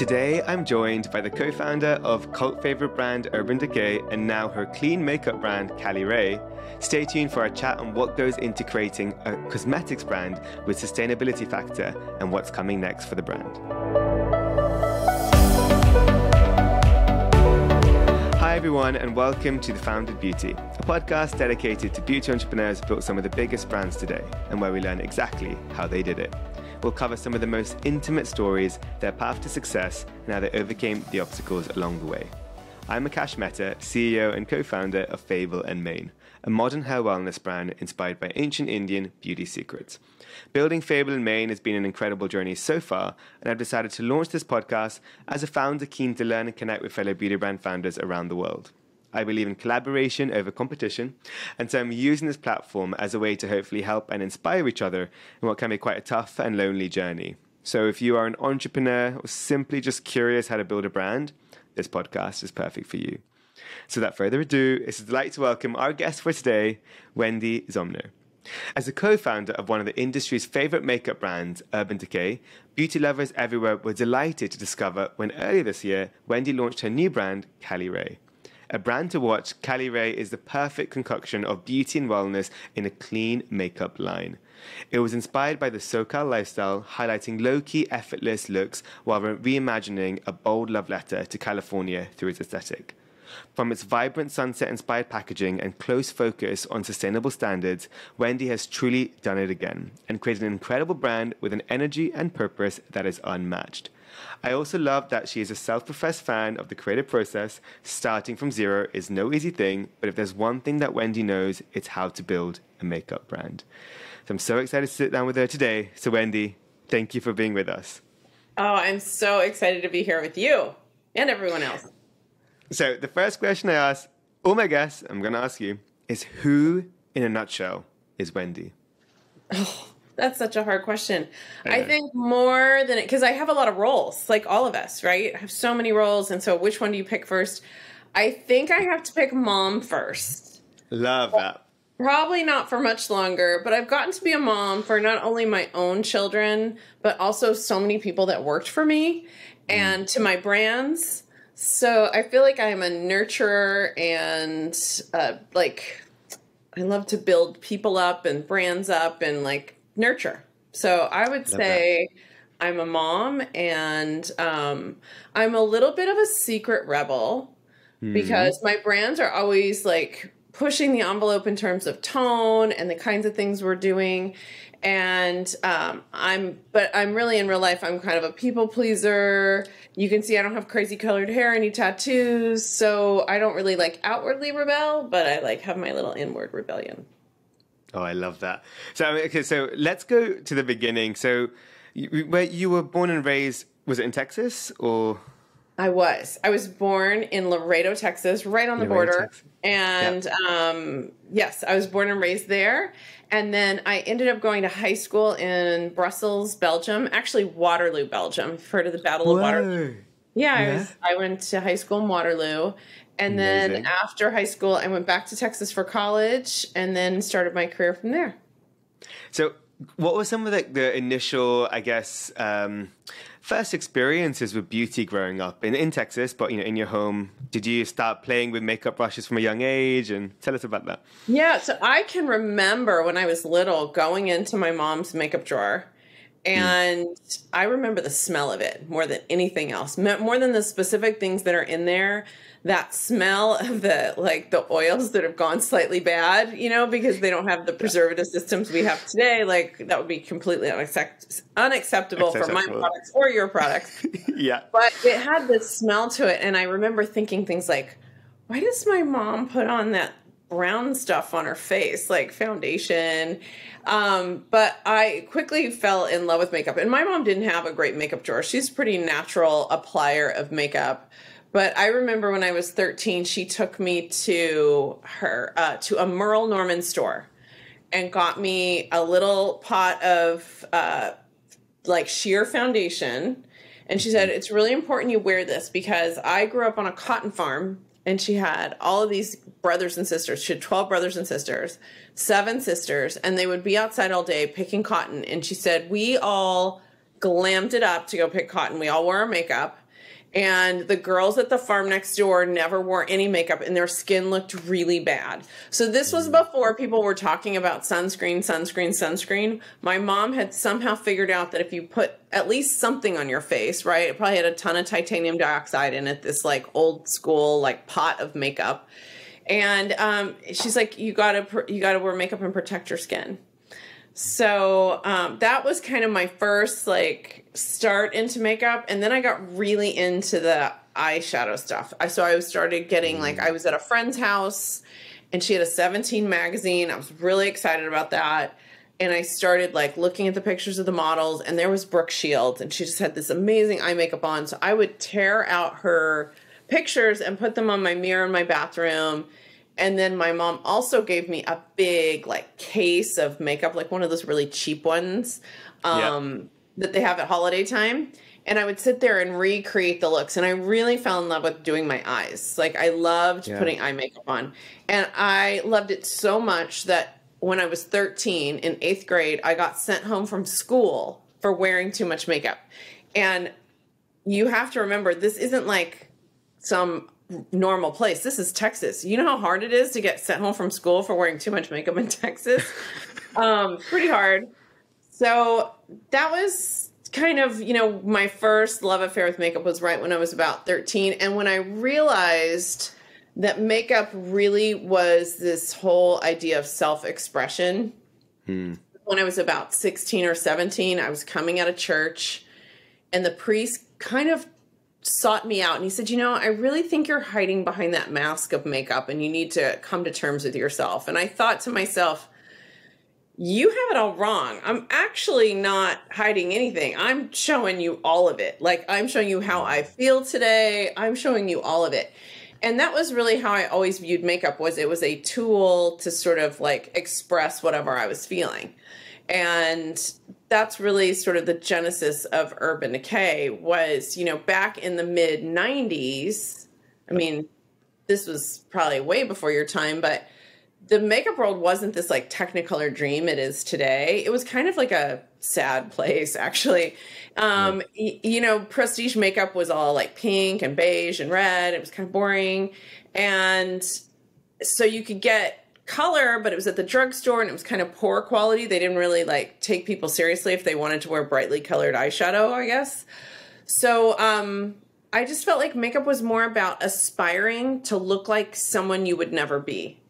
Today, I'm joined by the co founder of cult favorite brand Urban Decay and now her clean makeup brand, Caliray. Stay tuned for a chat on what goes into creating a cosmetics brand with sustainability factor and what's coming next for the brand. Hi, everyone, and welcome to The Founded Beauty, a podcast dedicated to beauty entrepreneurs who built some of the biggest brands today and where we learn exactly how they did it. We'll cover some of the most intimate stories, their path to success, and how they overcame the obstacles along the way. I'm Akash Mehta, CEO and co founder of Fable and Mane, a modern hair wellness brand inspired by ancient Indian beauty secrets. Building Fable and Mane has been an incredible journey so far, and I've decided to launch this podcast as a founder keen to learn and connect with fellow beauty brand founders around the world. I believe in collaboration over competition, and so I'm using this platform as a way to hopefully help and inspire each other in what can be quite a tough and lonely journey. So if you are an entrepreneur or simply just curious how to build a brand, this podcast is perfect for you. So without further ado, it's a delight to welcome our guest for today, Wende Zomnir. As a co founder of one of the industry's favorite makeup brands, Urban Decay, beauty lovers everywhere were delighted to discover when earlier this year, Wende launched her new brand, Caliray. A brand to watch, Caliray is the perfect concoction of beauty and wellness in a clean makeup line. It was inspired by the SoCal lifestyle, highlighting low key, effortless looks while reimagining a bold love letter to California through its aesthetic. From its vibrant sunset inspired packaging and close focus on sustainable standards, Wende has truly done it again and created an incredible brand with an energy and purpose that is unmatched. I also love that she is a self professed fan of the creative process. Starting from zero is no easy thing, but if there's one thing that Wende knows, it's how to build a makeup brand. So I'm so excited to sit down with her today. So, Wende, thank you for being with us. Oh, I'm so excited to be here with you and everyone else. So, the first question I ask all my guests, I'm going to ask you, is who, in a nutshell, is Wende? Oh, that's such a hard question. I, I think more than it, because I have a lot of roles, like all of us, right? I have so many roles. And so, which one do you pick first? I think I have to pick mom first. Love that. Probably not for much longer, but I've gotten to be a mom for not only my own children, but also so many people that worked for me and to my brands. So I feel like I am a nurturer and uh, like I love to build people up and brands up and like nurture. So I would say that. I'm a mom and um, I'm a little bit of a secret rebel mm-hmm. because my brands are always like pushing the envelope in terms of tone and the kinds of things we're doing and um, i'm but i'm really in real life i'm kind of a people pleaser you can see i don't have crazy colored hair any tattoos so i don't really like outwardly rebel but i like have my little inward rebellion Oh, I love that. So, okay, so let's go to the beginning. So, you, where you were born and raised, was it in Texas or? I was. I was born in Laredo, Texas, right on the Laredo, border. Texas. And um, yes, I was born and raised there. And then I ended up going to high school in Brussels, Belgium. Actually, Waterloo, Belgium. You've heard of the Battle Whoa. of Waterloo? Yeah, yeah. I, was, I went to high school in Waterloo. And Amazing. then after high school, I went back to Texas for college and then started my career from there. So, what were some of the, the initial, I guess, um, first experiences with beauty growing up in, in Texas, but you know, in your home? Did you start playing with makeup brushes from a young age? And tell us about that. Yeah, so I can remember when I was little going into my mom's makeup drawer. And mm. I remember the smell of it more than anything else, more than the specific things that are in there that smell of the like the oils that have gone slightly bad, you know, because they don't have the preservative systems we have today. Like that would be completely unaccept- unacceptable for my products or your products. yeah. But it had this smell to it. And I remember thinking things like, why does my mom put on that brown stuff on her face, like foundation? Um, but I quickly fell in love with makeup. And my mom didn't have a great makeup drawer. She's a pretty natural applier of makeup. But I remember when I was 13, she took me to her uh, to a Merle Norman store and got me a little pot of uh, like sheer foundation. And she said, It's really important you wear this because I grew up on a cotton farm and she had all of these brothers and sisters. She had 12 brothers and sisters, seven sisters, and they would be outside all day picking cotton. And she said, We all glammed it up to go pick cotton. We all wore our makeup and the girls at the farm next door never wore any makeup and their skin looked really bad. So this was before people were talking about sunscreen, sunscreen, sunscreen. My mom had somehow figured out that if you put at least something on your face, right? It probably had a ton of titanium dioxide in it, this like old school like pot of makeup. And um, she's like, you gotta you gotta wear makeup and protect your skin. So um, that was kind of my first like start into makeup, and then I got really into the eyeshadow stuff. I so I started getting like I was at a friend's house, and she had a 17 magazine. I was really excited about that, and I started like looking at the pictures of the models, and there was Brooke Shields, and she just had this amazing eye makeup on. So I would tear out her pictures and put them on my mirror in my bathroom and then my mom also gave me a big like case of makeup, like one of those really cheap ones um, that they have at holiday time. And I would sit there and recreate the looks. And I really fell in love with doing my eyes. Like I loved yeah. putting eye makeup on. And I loved it so much that when I was 13 in eighth grade, I got sent home from school for wearing too much makeup. And you have to remember, this isn't like some normal place. This is Texas. You know how hard it is to get sent home from school for wearing too much makeup in Texas? um, pretty hard. So that was kind of, you know, my first love affair with makeup was right when I was about 13. And when I realized that makeup really was this whole idea of self expression, hmm. when I was about 16 or 17, I was coming out of church and the priest kind of sought me out and he said, You know, I really think you're hiding behind that mask of makeup and you need to come to terms with yourself. And I thought to myself, You have it all wrong. I'm actually not hiding anything. I'm showing you all of it. Like, I'm showing you how I feel today. I'm showing you all of it. And that was really how I always viewed makeup was it was a tool to sort of like express whatever I was feeling. And that's really sort of the genesis of urban decay was you know back in the mid 90s i mean this was probably way before your time but the makeup world wasn't this like technicolor dream it is today. It was kind of like a sad place actually. Um yeah. you know prestige makeup was all like pink and beige and red. It was kind of boring. And so you could get color, but it was at the drugstore and it was kind of poor quality. They didn't really like take people seriously if they wanted to wear brightly colored eyeshadow, I guess. So um, I just felt like makeup was more about aspiring to look like someone you would never be.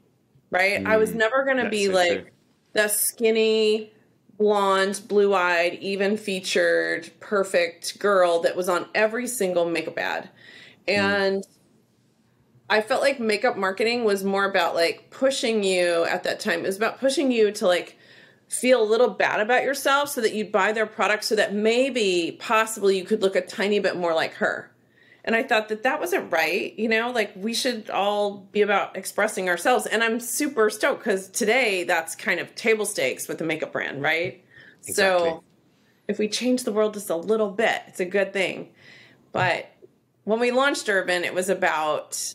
Right? Mm, I was mm, never going to be so like true. the skinny, blonde, blue eyed, even featured, perfect girl that was on every single makeup ad. Mm. And mm I felt like makeup marketing was more about like pushing you at that time. It was about pushing you to like feel a little bad about yourself so that you'd buy their product so that maybe possibly you could look a tiny bit more like her. And I thought that that wasn't right. You know, like we should all be about expressing ourselves. And I'm super stoked because today that's kind of table stakes with the makeup brand, right? Exactly. So if we change the world just a little bit, it's a good thing. But when we launched Urban, it was about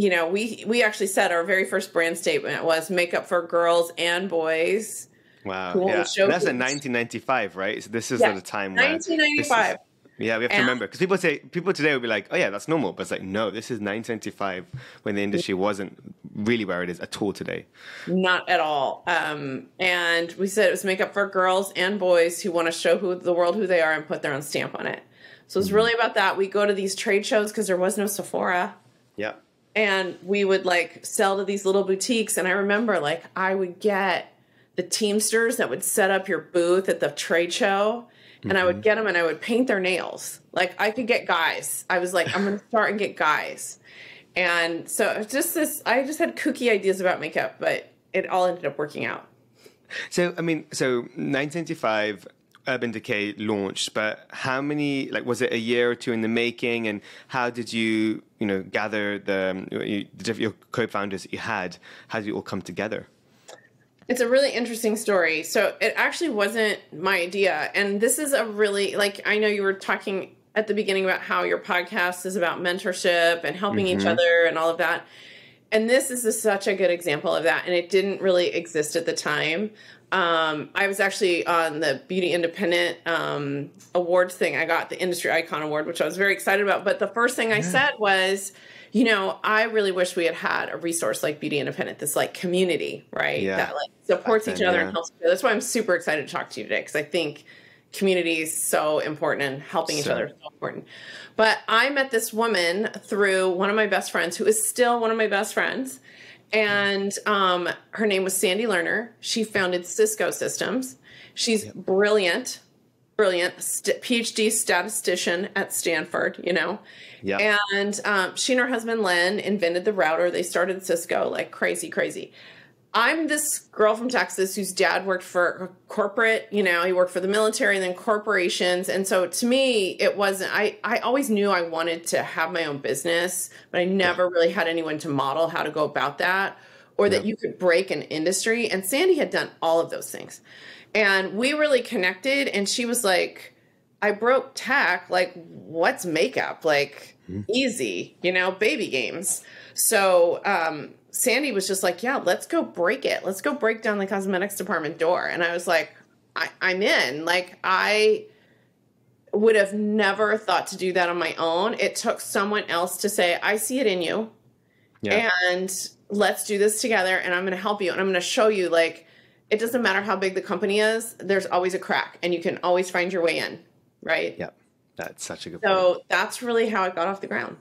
you know, we we actually said our very first brand statement was makeup for girls and boys. Wow, yeah, that's in 1995, right? So this is yeah. at a time 1995. yeah, we have to and, remember because people say people today will be like, "Oh yeah, that's normal," but it's like, no, this is 1995 when the industry wasn't really where it is at all today. Not at all. Um, and we said it was makeup for girls and boys who want to show who the world who they are and put their own stamp on it. So it's mm-hmm. really about that. We go to these trade shows because there was no Sephora. Yeah and we would like sell to these little boutiques and i remember like i would get the teamsters that would set up your booth at the trade show and mm-hmm. i would mm-hmm. get them and i would paint their nails like i could get guys i was like i'm gonna start and get guys and so just this i just had kooky ideas about makeup but it all ended up working out so i mean so 1975 Urban Decay launched, but how many, like, was it a year or two in the making? And how did you, you know, gather the, um, your co founders that you had? How did it all come together? It's a really interesting story. So it actually wasn't my idea. And this is a really, like, I know you were talking at the beginning about how your podcast is about mentorship and helping mm-hmm. each other and all of that. and this is a, such a good example of that, and it didn't really exist at the time. Um, I was actually on the Beauty Independent um, awards thing. I got the Industry Icon Award, which I was very excited about. But the first thing I yeah. said was, you know, I really wish we had had a resource like Beauty Independent, this like community, right? Yeah. That like supports each other yeah. and helps. each other. That's why I'm super excited to talk to you today because I think community is so important and helping so. each other is so important. But I met this woman through one of my best friends who is still one of my best friends and um, her name was Sandy Lerner. She founded Cisco Systems. She's yep. brilliant, brilliant st- PhD statistician at Stanford. You know, yeah. And um, she and her husband Len invented the router. They started Cisco like crazy, crazy. I'm this girl from Texas whose dad worked for corporate, you know, he worked for the military and then corporations. And so to me, it wasn't, I, I always knew I wanted to have my own business, but I never really had anyone to model how to go about that or that you could break an industry. And Sandy had done all of those things. And we really connected. And she was like, I broke tech. Like, what's makeup? Like, mm-hmm. easy, you know, baby games. So, um, Sandy was just like, yeah, let's go break it. Let's go break down the cosmetics department door. And I was like, I, I'm in. Like, I would have never thought to do that on my own. It took someone else to say, I see it in you. Yeah. And let's do this together. And I'm going to help you. And I'm going to show you, like, it doesn't matter how big the company is, there's always a crack and you can always find your way in. Right. Yep. That's such a good so point. that's really how it got off the ground.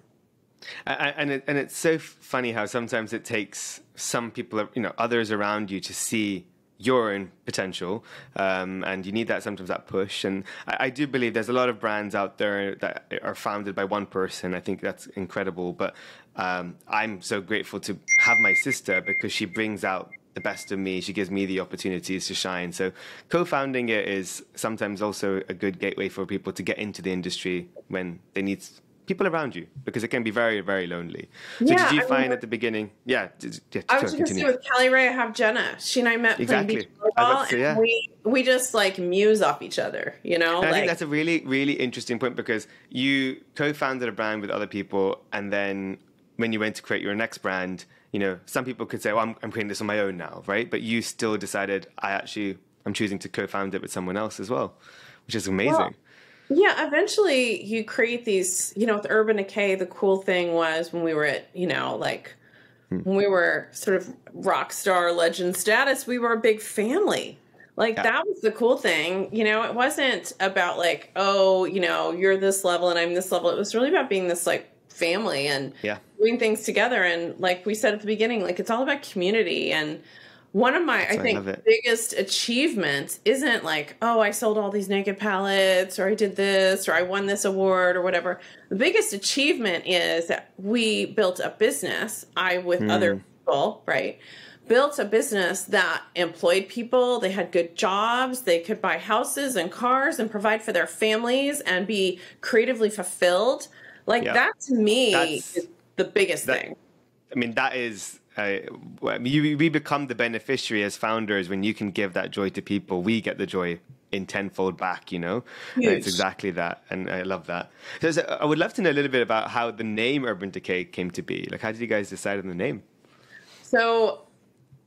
And it, and it's so funny how sometimes it takes some people, you know, others around you to see your own potential, um, and you need that sometimes that push. And I, I, do believe there's a lot of brands out there that are founded by one person. I think that's incredible. But um, I'm so grateful to have my sister because she brings out the best of me. She gives me the opportunities to shine. So co-founding it is sometimes also a good gateway for people to get into the industry when they need people around you because it can be very very lonely. So yeah, did you I find mean, at the beginning yeah, yeah i was just going to say with Caliray i have jenna. She and i met exactly. playing beach volleyball say, yeah. and we we just like muse off each other you know? Like, i think that's a really really interesting point because you co-founded a brand with other people and then when you went to create your next brand you know some people could say well i'm, I'm creating this on my own now right? But you still decided i actually i'm choosing to co-found it with someone else as well which is amazing. well, yeah, eventually you create these, you know, with Urban Decay, the cool thing was when we were at, you know, like hmm. when we were sort of rock star legend status, we were a big family. Like yeah. that was the cool thing. You know, it wasn't about like, oh, you know, you're this level and I'm this level. It was really about being this like family and yeah. doing things together. And like we said at the beginning, like it's all about community and one of my, I think, I biggest achievements isn't like, oh, I sold all these naked palettes, or I did this, or I won this award, or whatever. The biggest achievement is that we built a business, I with mm. other people, right? Built a business that employed people, they had good jobs, they could buy houses and cars and provide for their families and be creatively fulfilled. Like, yeah. that to me That's, is the biggest that, thing. I mean, that is uh, you, we become the beneficiary as founders when you can give that joy to people. We get the joy in tenfold back, you know? It's exactly that. And I love that. So, I would love to know a little bit about how the name Urban Decay came to be. Like, how did you guys decide on the name? So,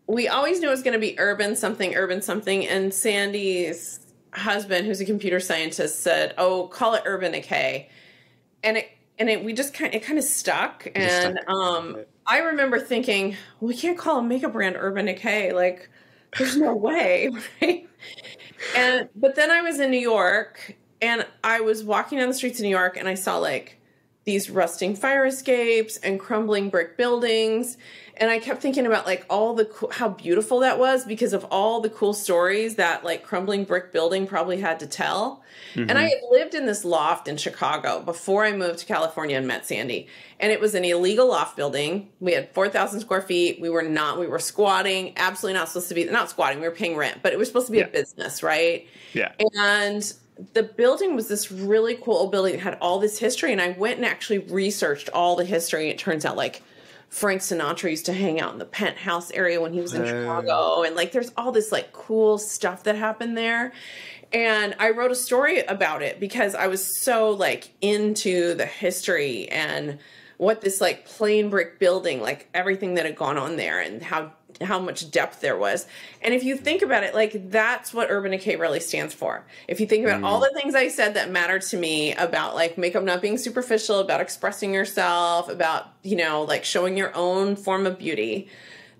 we always knew it was going to be urban something, urban something. And Sandy's husband, who's a computer scientist, said, Oh, call it Urban Decay. And it, and it, we just kind it kind of stuck. And, stuck. um, I remember thinking, we can't call a makeup brand Urban Decay. Like, there's no way, right? And but then I was in New York and I was walking down the streets of New York and I saw like these rusting fire escapes and crumbling brick buildings and i kept thinking about like all the co- how beautiful that was because of all the cool stories that like crumbling brick building probably had to tell. Mm-hmm. and i had lived in this loft in chicago before i moved to california and met sandy. And it was an illegal loft building. We had 4000 square feet. We were not we were squatting absolutely not supposed to be not squatting we were paying rent but it was supposed to be yeah. a business right? Yeah. And the building was this really cool old building that had all this history. And i went and actually researched all the history. And it turns out like frank sinatra used to hang out in the penthouse area when he was in oh. chicago and like there's all this like cool stuff that happened there. And i wrote a story about it because i was so like into the history and what this like plain brick building, like everything that had gone on there and how how much depth there was. And if you think about it, like that's what Urban Decay really stands for. If you think about mm. all the things I said that matter to me about like makeup not being superficial, about expressing yourself, about, you know, like showing your own form of beauty,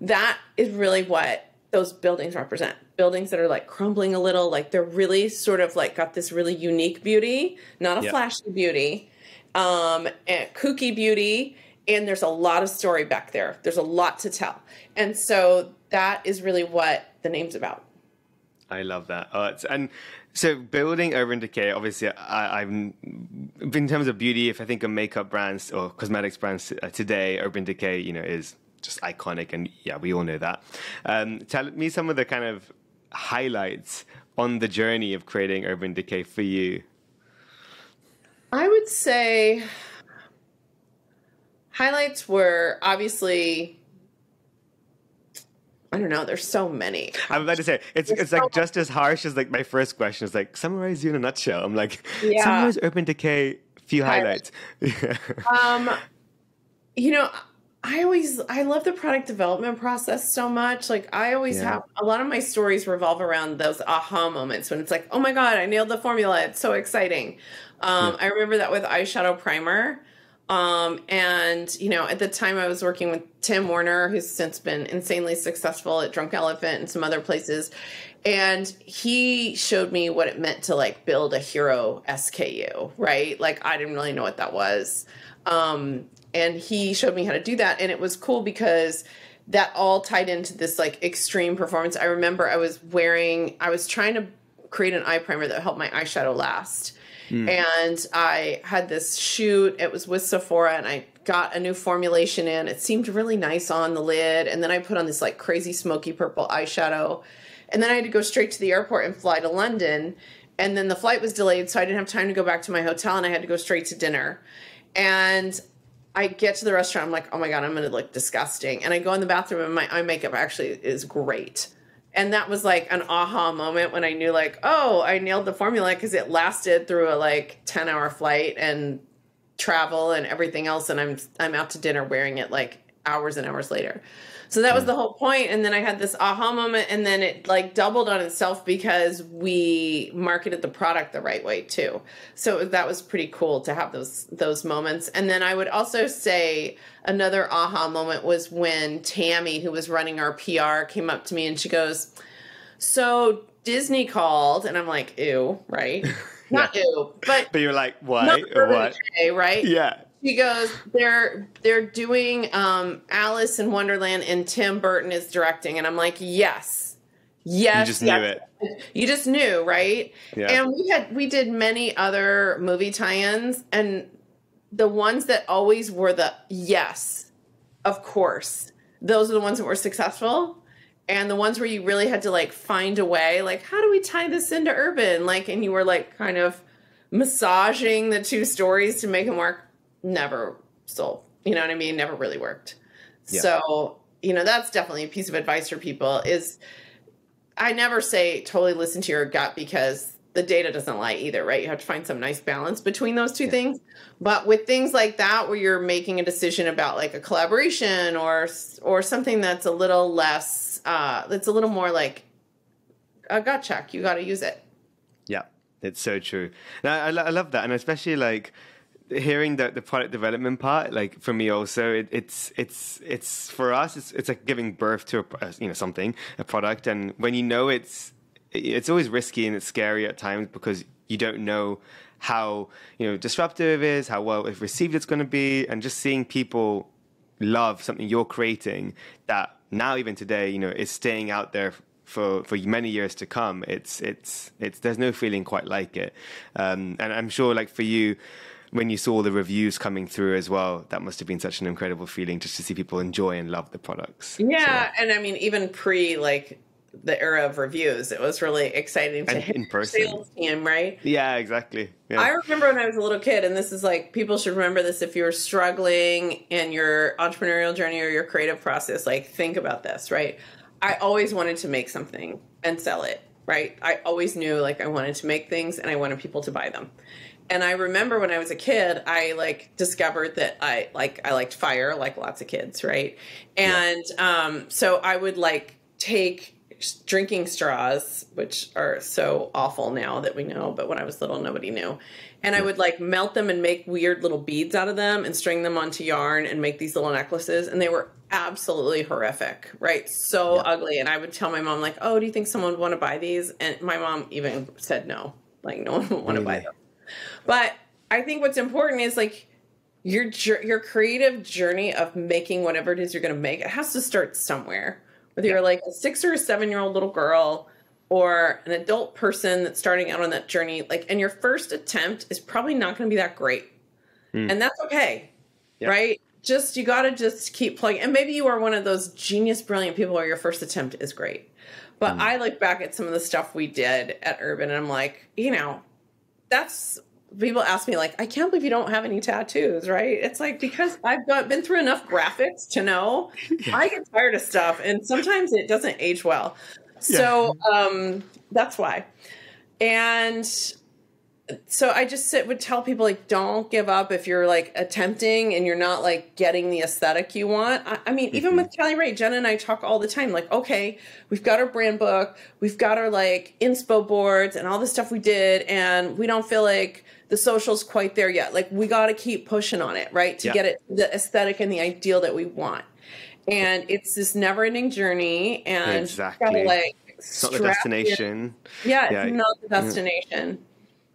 that is really what those buildings represent. Buildings that are like crumbling a little, like they're really sort of like got this really unique beauty, not a yep. flashy beauty, um, and kooky beauty and there's a lot of story back there. There's a lot to tell. And so that is really what the name's about. I love that. Oh, and so building Urban Decay, obviously, I, have in terms of beauty. If I think of makeup brands or cosmetics brands uh, today, Urban Decay, you know, is just iconic, and yeah, we all know that. Um, tell me some of the kind of highlights on the journey of creating Urban Decay for you. I would say highlights were obviously I don't know. There's so many. I'm about to say it's there's it's so like just as harsh as like my first question is like summarize you in a nutshell. I'm like yeah. summarize Urban Decay. Few highlights. um, you know, I always I love the product development process so much. Like I always yeah. have a lot of my stories revolve around those aha moments when it's like, oh my god, I nailed the formula. It's so exciting. Um, yeah. I remember that with eyeshadow primer. Um, and you know, at the time I was working with Tim Warner, who's since been insanely successful at Drunk Elephant and some other places. And he showed me what it meant to like build a hero SKU, right? Like I didn't really know what that was. Um, and he showed me how to do that. And it was cool because that all tied into this like extreme performance. I remember I was wearing, I was trying to create an eye primer that helped my eyeshadow last. Mm. And I had this shoot. It was with Sephora, and I got a new formulation in. It seemed really nice on the lid. And then I put on this like crazy smoky purple eyeshadow. And then I had to go straight to the airport and fly to London. And then the flight was delayed, so I didn't have time to go back to my hotel, and I had to go straight to dinner. And I get to the restaurant, I'm like, oh my God, I'm gonna look disgusting. And I go in the bathroom, and my eye makeup actually is great and that was like an aha moment when I knew like, oh, I nailed the formula because it lasted through a like 10 hour flight and travel and everything else and I'm I'm out to dinner wearing it like hours and hours later. So that was the whole point and then I had this aha moment and then it like doubled on itself because we marketed the product the right way too. So that was pretty cool to have those those moments. And then I would also say another aha moment was when Tammy who was running our PR came up to me and she goes, "So Disney called." And I'm like, "Ew, right?" Not yeah. ew, but but you're like, "Why?" Or what? right? Yeah he goes they're they're doing um alice in wonderland and tim burton is directing. And i'm like yes. Yes you just yes. knew it. You just knew right? Yeah. and we had we did many other movie tie-ins and the ones that always were the yes of course those are the ones that were successful. And the ones where you really had to like find a way like how do we tie this into urban? Like and you were like kind of massaging the two stories to make them work never sold. You know what I mean? Never really worked. Yeah. So, you know, that's definitely a piece of advice for people is I never say totally listen to your gut because the data doesn't lie either, right? You have to find some nice balance between those two yeah. things. But with things like that where you're making a decision about like a collaboration or or something that's a little less uh that's a little more like a gut check, you got to use it. Yeah. It's so true. Now, I, I love that and especially like hearing the, the product development part, like for me also, it, it's it's it's for us, it's it's like giving birth to a, you know something, a product, and when you know it's it's always risky and it's scary at times because you don't know how you know disruptive it is, how well if received it's going to be, and just seeing people love something you're creating that now even today you know is staying out there for for many years to come. It's it's it's there's no feeling quite like it, um, and I'm sure like for you when you saw the reviews coming through as well, that must have been such an incredible feeling just to see people enjoy and love the products. Yeah, so. and I mean, even pre like the era of reviews, it was really exciting to and hit in person. sales team, right? Yeah, exactly. Yeah. I remember when I was a little kid, and this is like people should remember this if you're struggling in your entrepreneurial journey or your creative process. Like, think about this, right? I always wanted to make something and sell it, right? I always knew like I wanted to make things and I wanted people to buy them. And I remember when I was a kid, I like discovered that I like I liked fire, like lots of kids, right? And yeah. um, so I would like take drinking straws, which are so awful now that we know, but when I was little, nobody knew. And I would like melt them and make weird little beads out of them and string them onto yarn and make these little necklaces. And they were absolutely horrific, right? So yeah. ugly. And I would tell my mom, like, oh, do you think someone would want to buy these? And my mom even said no, like, no one would want to buy them. But I think what's important is like, your your creative journey of making whatever it is you're going to make it has to start somewhere whether yeah. you're like a six or a seven year old little girl or an adult person that's starting out on that journey, like, and your first attempt is probably not going to be that great. Mm. And that's okay. Yeah. Right. Just, you got to just keep plugging. And maybe you are one of those genius, brilliant people where your first attempt is great. But mm. I look back at some of the stuff we did at Urban and I'm like, you know, that's people ask me like, I can't believe you don't have any tattoos, right? It's like because I've got, been through enough graphics to know I get tired of stuff, and sometimes it doesn't age well. So yeah. um, that's why. And so I just sit, would tell people like, don't give up if you're like attempting and you're not like getting the aesthetic you want. I, I mean, mm-hmm. even with Caliray, Jenna and I talk all the time. Like, okay, we've got our brand book, we've got our like inspo boards and all the stuff we did, and we don't feel like the social's quite there yet. Like, we got to keep pushing on it, right, to yeah. get it the aesthetic and the ideal that we want. And it's this never-ending journey, and exactly. like it's not the destination. Yeah, yeah, it's not the destination.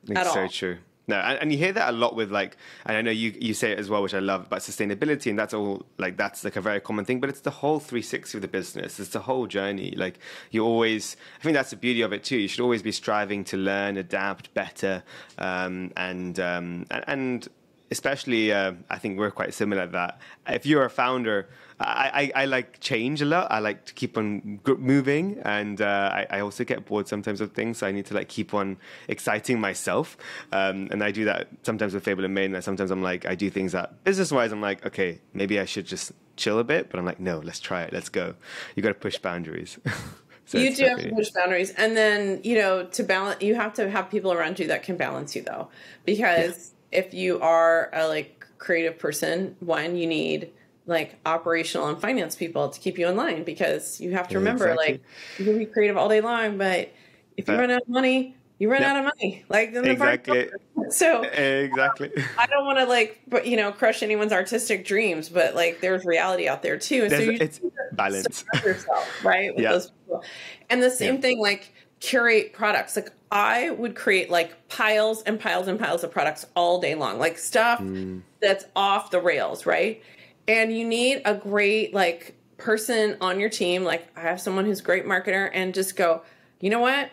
It's so all. true. No, and, and, you hear that a lot with like, and I know you you say it as well, which I love about sustainability, and that's all like that's like a very common thing. But it's the whole 360 of the business. It's the whole journey. Like you always, I think that's the beauty of it too. You should always be striving to learn, adapt better, um, and, um, and and especially, uh, I think we're quite similar. That if you're a founder I, I, I, like change a lot. I like to keep on moving, and uh, I, I, also get bored sometimes of things. So I need to like keep on exciting myself, um, and I do that sometimes with Fable and Maiden. And sometimes I'm like, I do things that business wise, I'm like, okay, maybe I should just chill a bit. But I'm like, no, let's try it. Let's go. You got to push boundaries. so you do have to push boundaries, and then you know to balance, you have to have people around you that can balance you though, because yeah. If you are a like creative person, one you need like operational and finance people to keep you in line because you have to remember exactly. like you can be creative all day long, but if you uh, run out of money, you run out of money. Like exactly. So exactly. I don't want to like, but you know, crush anyone's artistic dreams, but like there's reality out there too. And there's, so you it's balance yourself, right? With yeah. those people. And the same yeah. thing, like curate products. Like I would create like piles and piles and piles of products all day long, like stuff mm. that's off the rails, right? and you need a great like person on your team. Like i have someone who's a great marketer and just go you know what?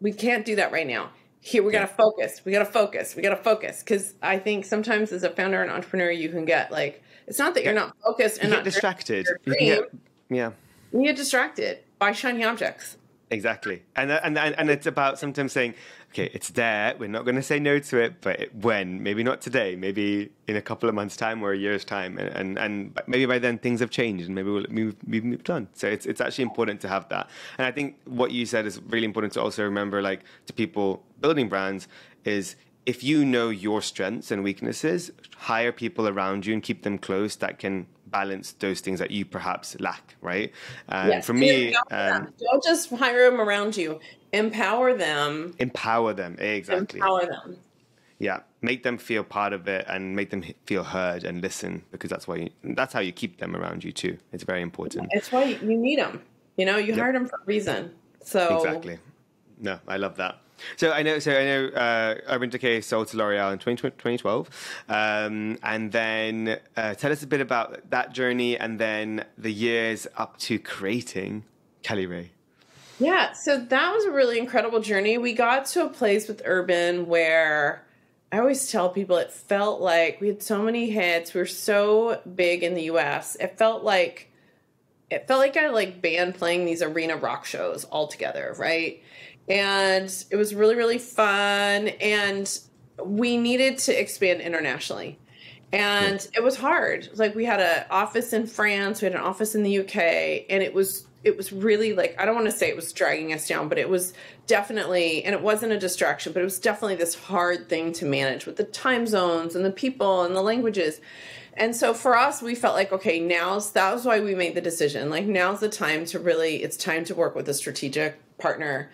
We can't do that right now. Here we got to focus. We got to focus. We got to focus. Because i think sometimes as a founder and entrepreneur you can get like it's not that you're not focused and you not distracted. you get, yeah. You get distracted by shiny objects exactly and, uh, and and and it's about sometimes saying okay, it's there. We're not going to say no to it, but when? Maybe not today. Maybe in a couple of months' time or a year's time, and and, and maybe by then things have changed, and maybe we'll move, we've moved on. So it's it's actually important to have that. And I think what you said is really important to also remember, like to people building brands, is if you know your strengths and weaknesses, hire people around you and keep them close that can balance those things that you perhaps lack, right? And yes. for me, um, don't just hire them around you. Empower them. Empower them exactly. Empower them. Yeah make them feel part of it and make them feel heard and listen because that's why you, that's how you keep them around you too. It's very important. It's why you need them you know you yep. hired them for a reason. So exactly. No i love that so I know, so I know, uh, Urban Decay sold to L'Oreal in 2012, um, and then uh, tell us a bit about that journey, and then the years up to creating Caliray. Yeah, so that was a really incredible journey. We got to a place with Urban where I always tell people it felt like we had so many hits. We were so big in the US. It felt like it felt like I like band playing these arena rock shows all together, right? And it was really, really fun. And we needed to expand internationally. And it was hard. Like we had an office in France, we had an office in the UK, and it was it was really like I don't want to say it was dragging us down, but it was definitely and it wasn't a distraction, but it was definitely this hard thing to manage with the time zones and the people and the languages. And so for us, we felt like, okay, now's that was why we made the decision. Like now's the time to really, it's time to work with a strategic partner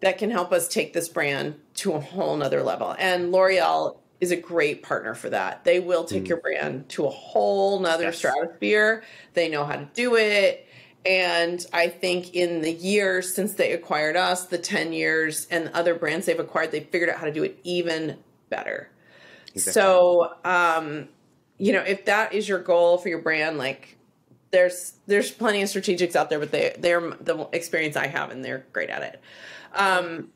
that can help us take this brand to a whole nother level. And L'Oreal is a great partner for that. They will take mm. your brand to a whole nother yes. stratosphere. They know how to do it. And I think in the years since they acquired us, the 10 years and other brands they've acquired, they figured out how to do it even better. Exactly. So, um, you know, if that is your goal for your brand, like there's there's plenty of strategics out there, but they they're the experience I have and they're great at it. Um,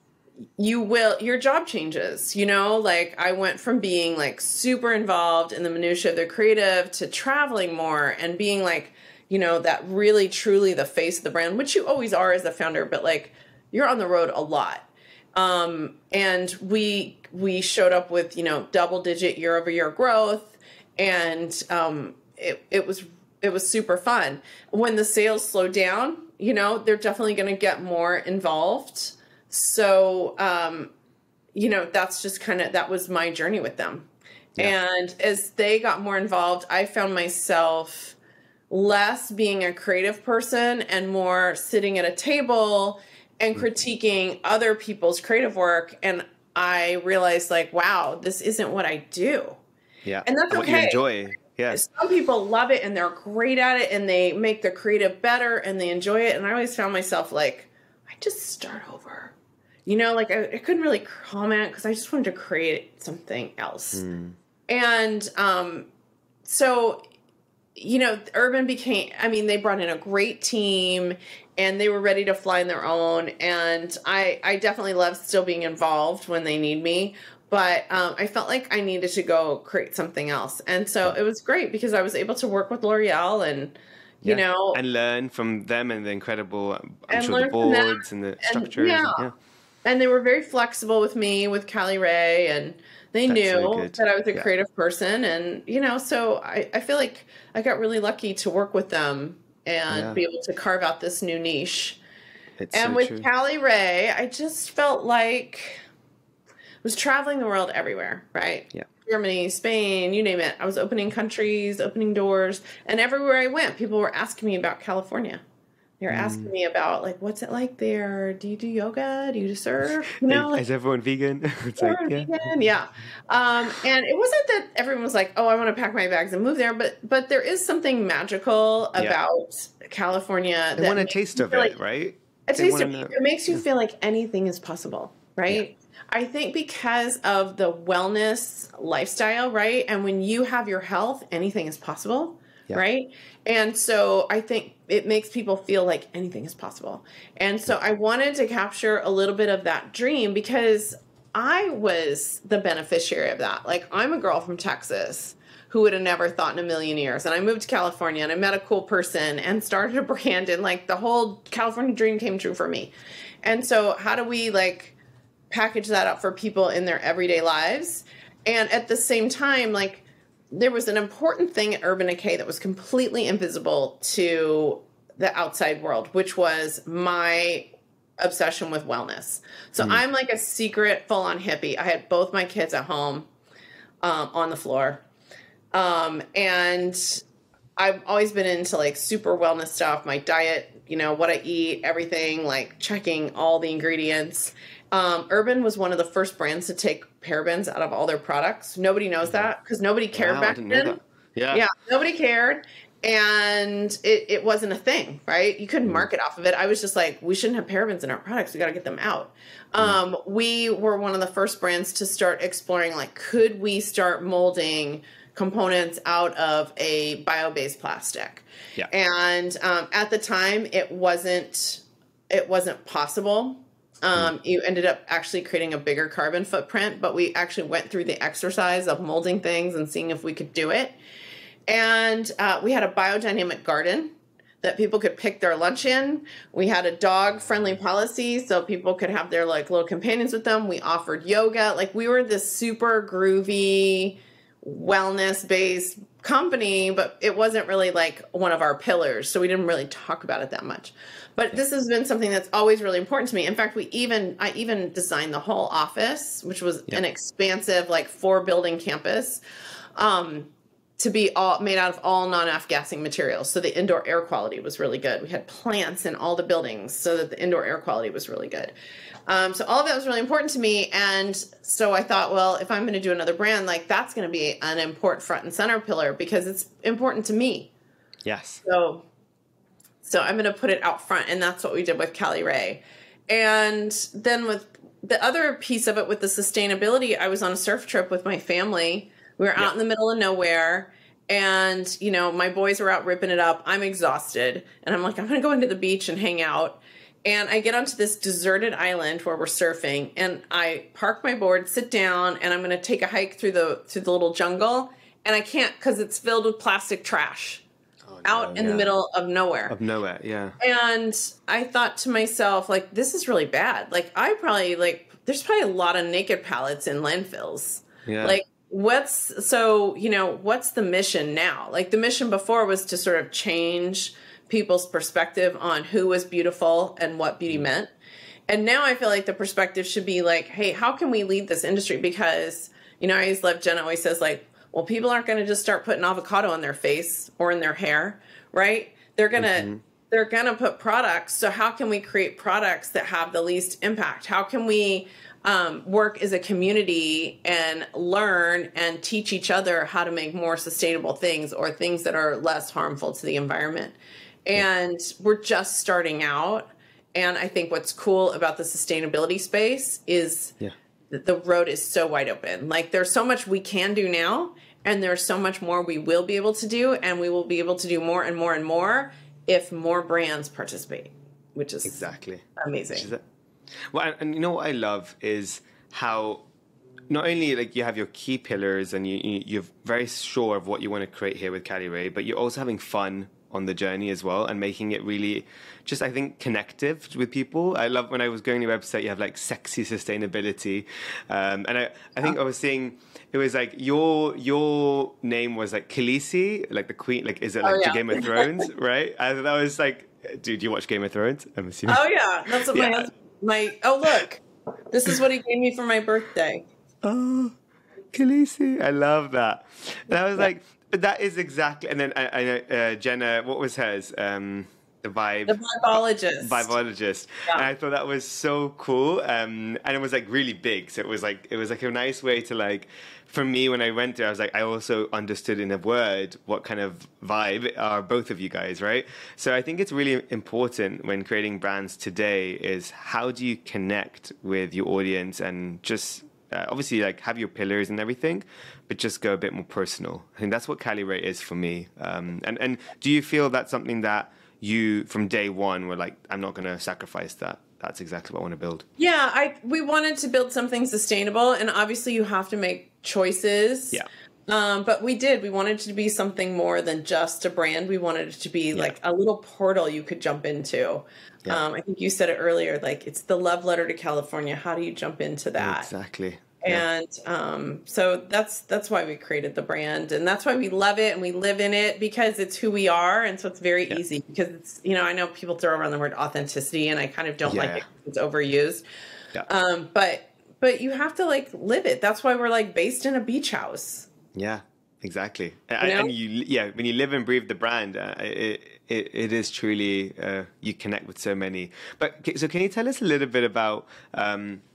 you will your job changes you know like i went from being like super involved in the minutia of the creative to traveling more and being like you know that really truly the face of the brand which you always are as a founder but like you're on the road a lot um and we we showed up with you know double digit year over year growth and um, it, it was it was super fun. When the sales slow down, you know, they're definitely going to get more involved. So, um, you know, that's just kind of that was my journey with them. Yeah. And as they got more involved, I found myself less being a creative person and more sitting at a table and mm-hmm. critiquing other people's creative work. And I realized, like, wow, this isn't what I do. Yeah. And that's and okay. enjoy. Yeah. Some people love it and they're great at it and they make the creative better and they enjoy it. And I always found myself like, I just start over. You know, like I, I couldn't really comment because I just wanted to create something else. Mm. And um, so, you know, Urban became, I mean, they brought in a great team and they were ready to fly on their own. And I, I definitely love still being involved when they need me but um, I felt like I needed to go create something else. And so it was great because I was able to work with L'Oreal and, you yeah. know, and learn from them and the incredible, I'm sure the boards and the structures. And, yeah. And, yeah. and they were very flexible with me, with Caliray, and they That's knew really that I was a yeah. creative person. And, you know, so I, I feel like I got really lucky to work with them and be able to carve out this new niche. It's and so with true. Caliray, I just felt like was traveling the world everywhere, right? Yeah. Germany, Spain, you name it. I was opening countries, opening doors, and everywhere I went, people were asking me about California. They were mm. asking me about like, what's it like there? Do you do yoga? Do you surf? You know, like, is everyone vegan? it's like, yeah. vegan, yeah. Um, and it wasn't that everyone was like, oh, I want to pack my bags and move there, but but there is something magical about yeah. California. They want a taste of it, like, right? A taste of it. It makes you feel like anything is possible, right? I think because of the wellness lifestyle, right? And when you have your health, anything is possible, yeah. right? And so I think it makes people feel like anything is possible. And so I wanted to capture a little bit of that dream because I was the beneficiary of that. Like, I'm a girl from Texas who would have never thought in a million years. And I moved to California and I met a cool person and started a brand, and like the whole California dream came true for me. And so, how do we like package that up for people in their everyday lives. And at the same time, like there was an important thing at Urban Decay that was completely invisible to the outside world, which was my obsession with wellness. So mm. I'm like a secret full on hippie. I had both my kids at home um, on the floor. Um, and I've always been into like super wellness stuff, my diet, you know, what I eat, everything, like checking all the ingredients. Um, Urban was one of the first brands to take parabens out of all their products. Nobody knows that because nobody cared wow, back then. Yeah, yeah, nobody cared, and it, it wasn't a thing, right? You couldn't mm. market off of it. I was just like, we shouldn't have parabens in our products. We got to get them out. Mm. Um, we were one of the first brands to start exploring, like, could we start molding components out of a bio-based plastic? Yeah, and um, at the time, it wasn't it wasn't possible um, you ended up actually creating a bigger carbon footprint, but we actually went through the exercise of molding things and seeing if we could do it. And uh, we had a biodynamic garden that people could pick their lunch in. We had a dog friendly policy so people could have their like little companions with them. We offered yoga. Like we were this super groovy, wellness based company, but it wasn't really like one of our pillars. So we didn't really talk about it that much. But this has been something that's always really important to me. In fact, we even I even designed the whole office, which was Yeah. an expansive like four building campus. Um to be all made out of all non-off gassing materials. So the indoor air quality was really good. We had plants in all the buildings so that the indoor air quality was really good. Um, so all of that was really important to me. And so I thought, well, if I'm going to do another brand, like that's going to be an important front and center pillar because it's important to me. Yes. So, so I'm going to put it out front, and that's what we did with Caliray. And then with the other piece of it, with the sustainability, I was on a surf trip with my family. We were out Yeah. in the middle of nowhere, and you know, my boys were out ripping it up. I'm exhausted, and I'm like, I'm going to go into the beach and hang out. And I get onto this deserted island where we're surfing, and I park my board, sit down, and I'm going to take a hike through the through the little jungle. And I can't because it's filled with plastic trash oh, out in the middle of nowhere. Of nowhere, yeah. And I thought to myself, like, this is really bad. Like, I probably like there's probably a lot of naked palettes in landfills. Yeah. Like, what's so you know what's the mission now? Like, the mission before was to sort of change people's perspective on who was beautiful and what beauty mm. meant. And now I feel like the perspective should be like, hey, how can we lead this industry? Because you know, I always love Jenna always says like, well, people aren't going to just start putting avocado on their face or in their hair, right? They're gonna mm-hmm. they're gonna put products. So how can we create products that have the least impact? How can we um, work as a community and learn and teach each other how to make more sustainable things or things that are less harmful to the environment? And we're just starting out. And I think what's cool about the sustainability space is Yeah. the road is so wide open. Like there's so much we can do now, and there's so much more we will be able to do, and we will be able to do more and more and more if more brands participate, which is Exactly. amazing. Well, and, you know what I love is how not only like you have your key pillars and you, you you're very sure of what you want to create here with Caliray, but you're also having fun on the journey as well and making it really just I think connective with people. I love when I was going to your website, you have like sexy sustainability, um, and I I think I was seeing. It was like your your name was like Khaleesi, like the queen. Like is it like Oh, the yeah. Game of Thrones, right? And that was like, dude, you watch Game of Thrones? I'm assuming. oh yeah, that's what my Yeah. husband, my oh look, this is what he gave me for my birthday. oh, Khaleesi. I love that. And I was like, that is exactly. And then I, I know uh, Jenna, what was hers? Um, the vibe. The biologist. Vibologist, Yeah. and I thought that was so cool, um, and it was like really big. So it was like it was like a nice way to like, for me when I went there, I was like I also understood in a word what kind of vibe are both of you guys, right? So I think it's really important when creating brands today is how do you connect with your audience and just uh, obviously like have your pillars and everything, but just go a bit more personal. I think that's what Caliray is for me. Um, and and do you feel that's something that you from day one were like, I'm not going to sacrifice that. That's exactly what I want to build. Yeah, I we wanted to build something sustainable, and obviously you have to make choices. Yeah. Um, but we did. We wanted it to be something more than just a brand. We wanted it to be like a little portal you could jump into. Yeah. Um, I think you said it earlier. Like it's the love letter to California. How do you jump into that? Exactly. And um, so that's that's why we created the brand, and that's why we love it and we live in it because it's who we are, and so it's very Yeah. easy. Because it's you know I know people throw around the word authenticity, and I kind of don't Yeah. like it. It's overused. Yeah. Um, but but you have to like live it. That's why we're like based in a beach house. Yeah, exactly. And, know? and you, yeah, when you live and breathe the brand, uh, it, it it is truly uh, you connect with so many. But so, can you tell us a little bit about?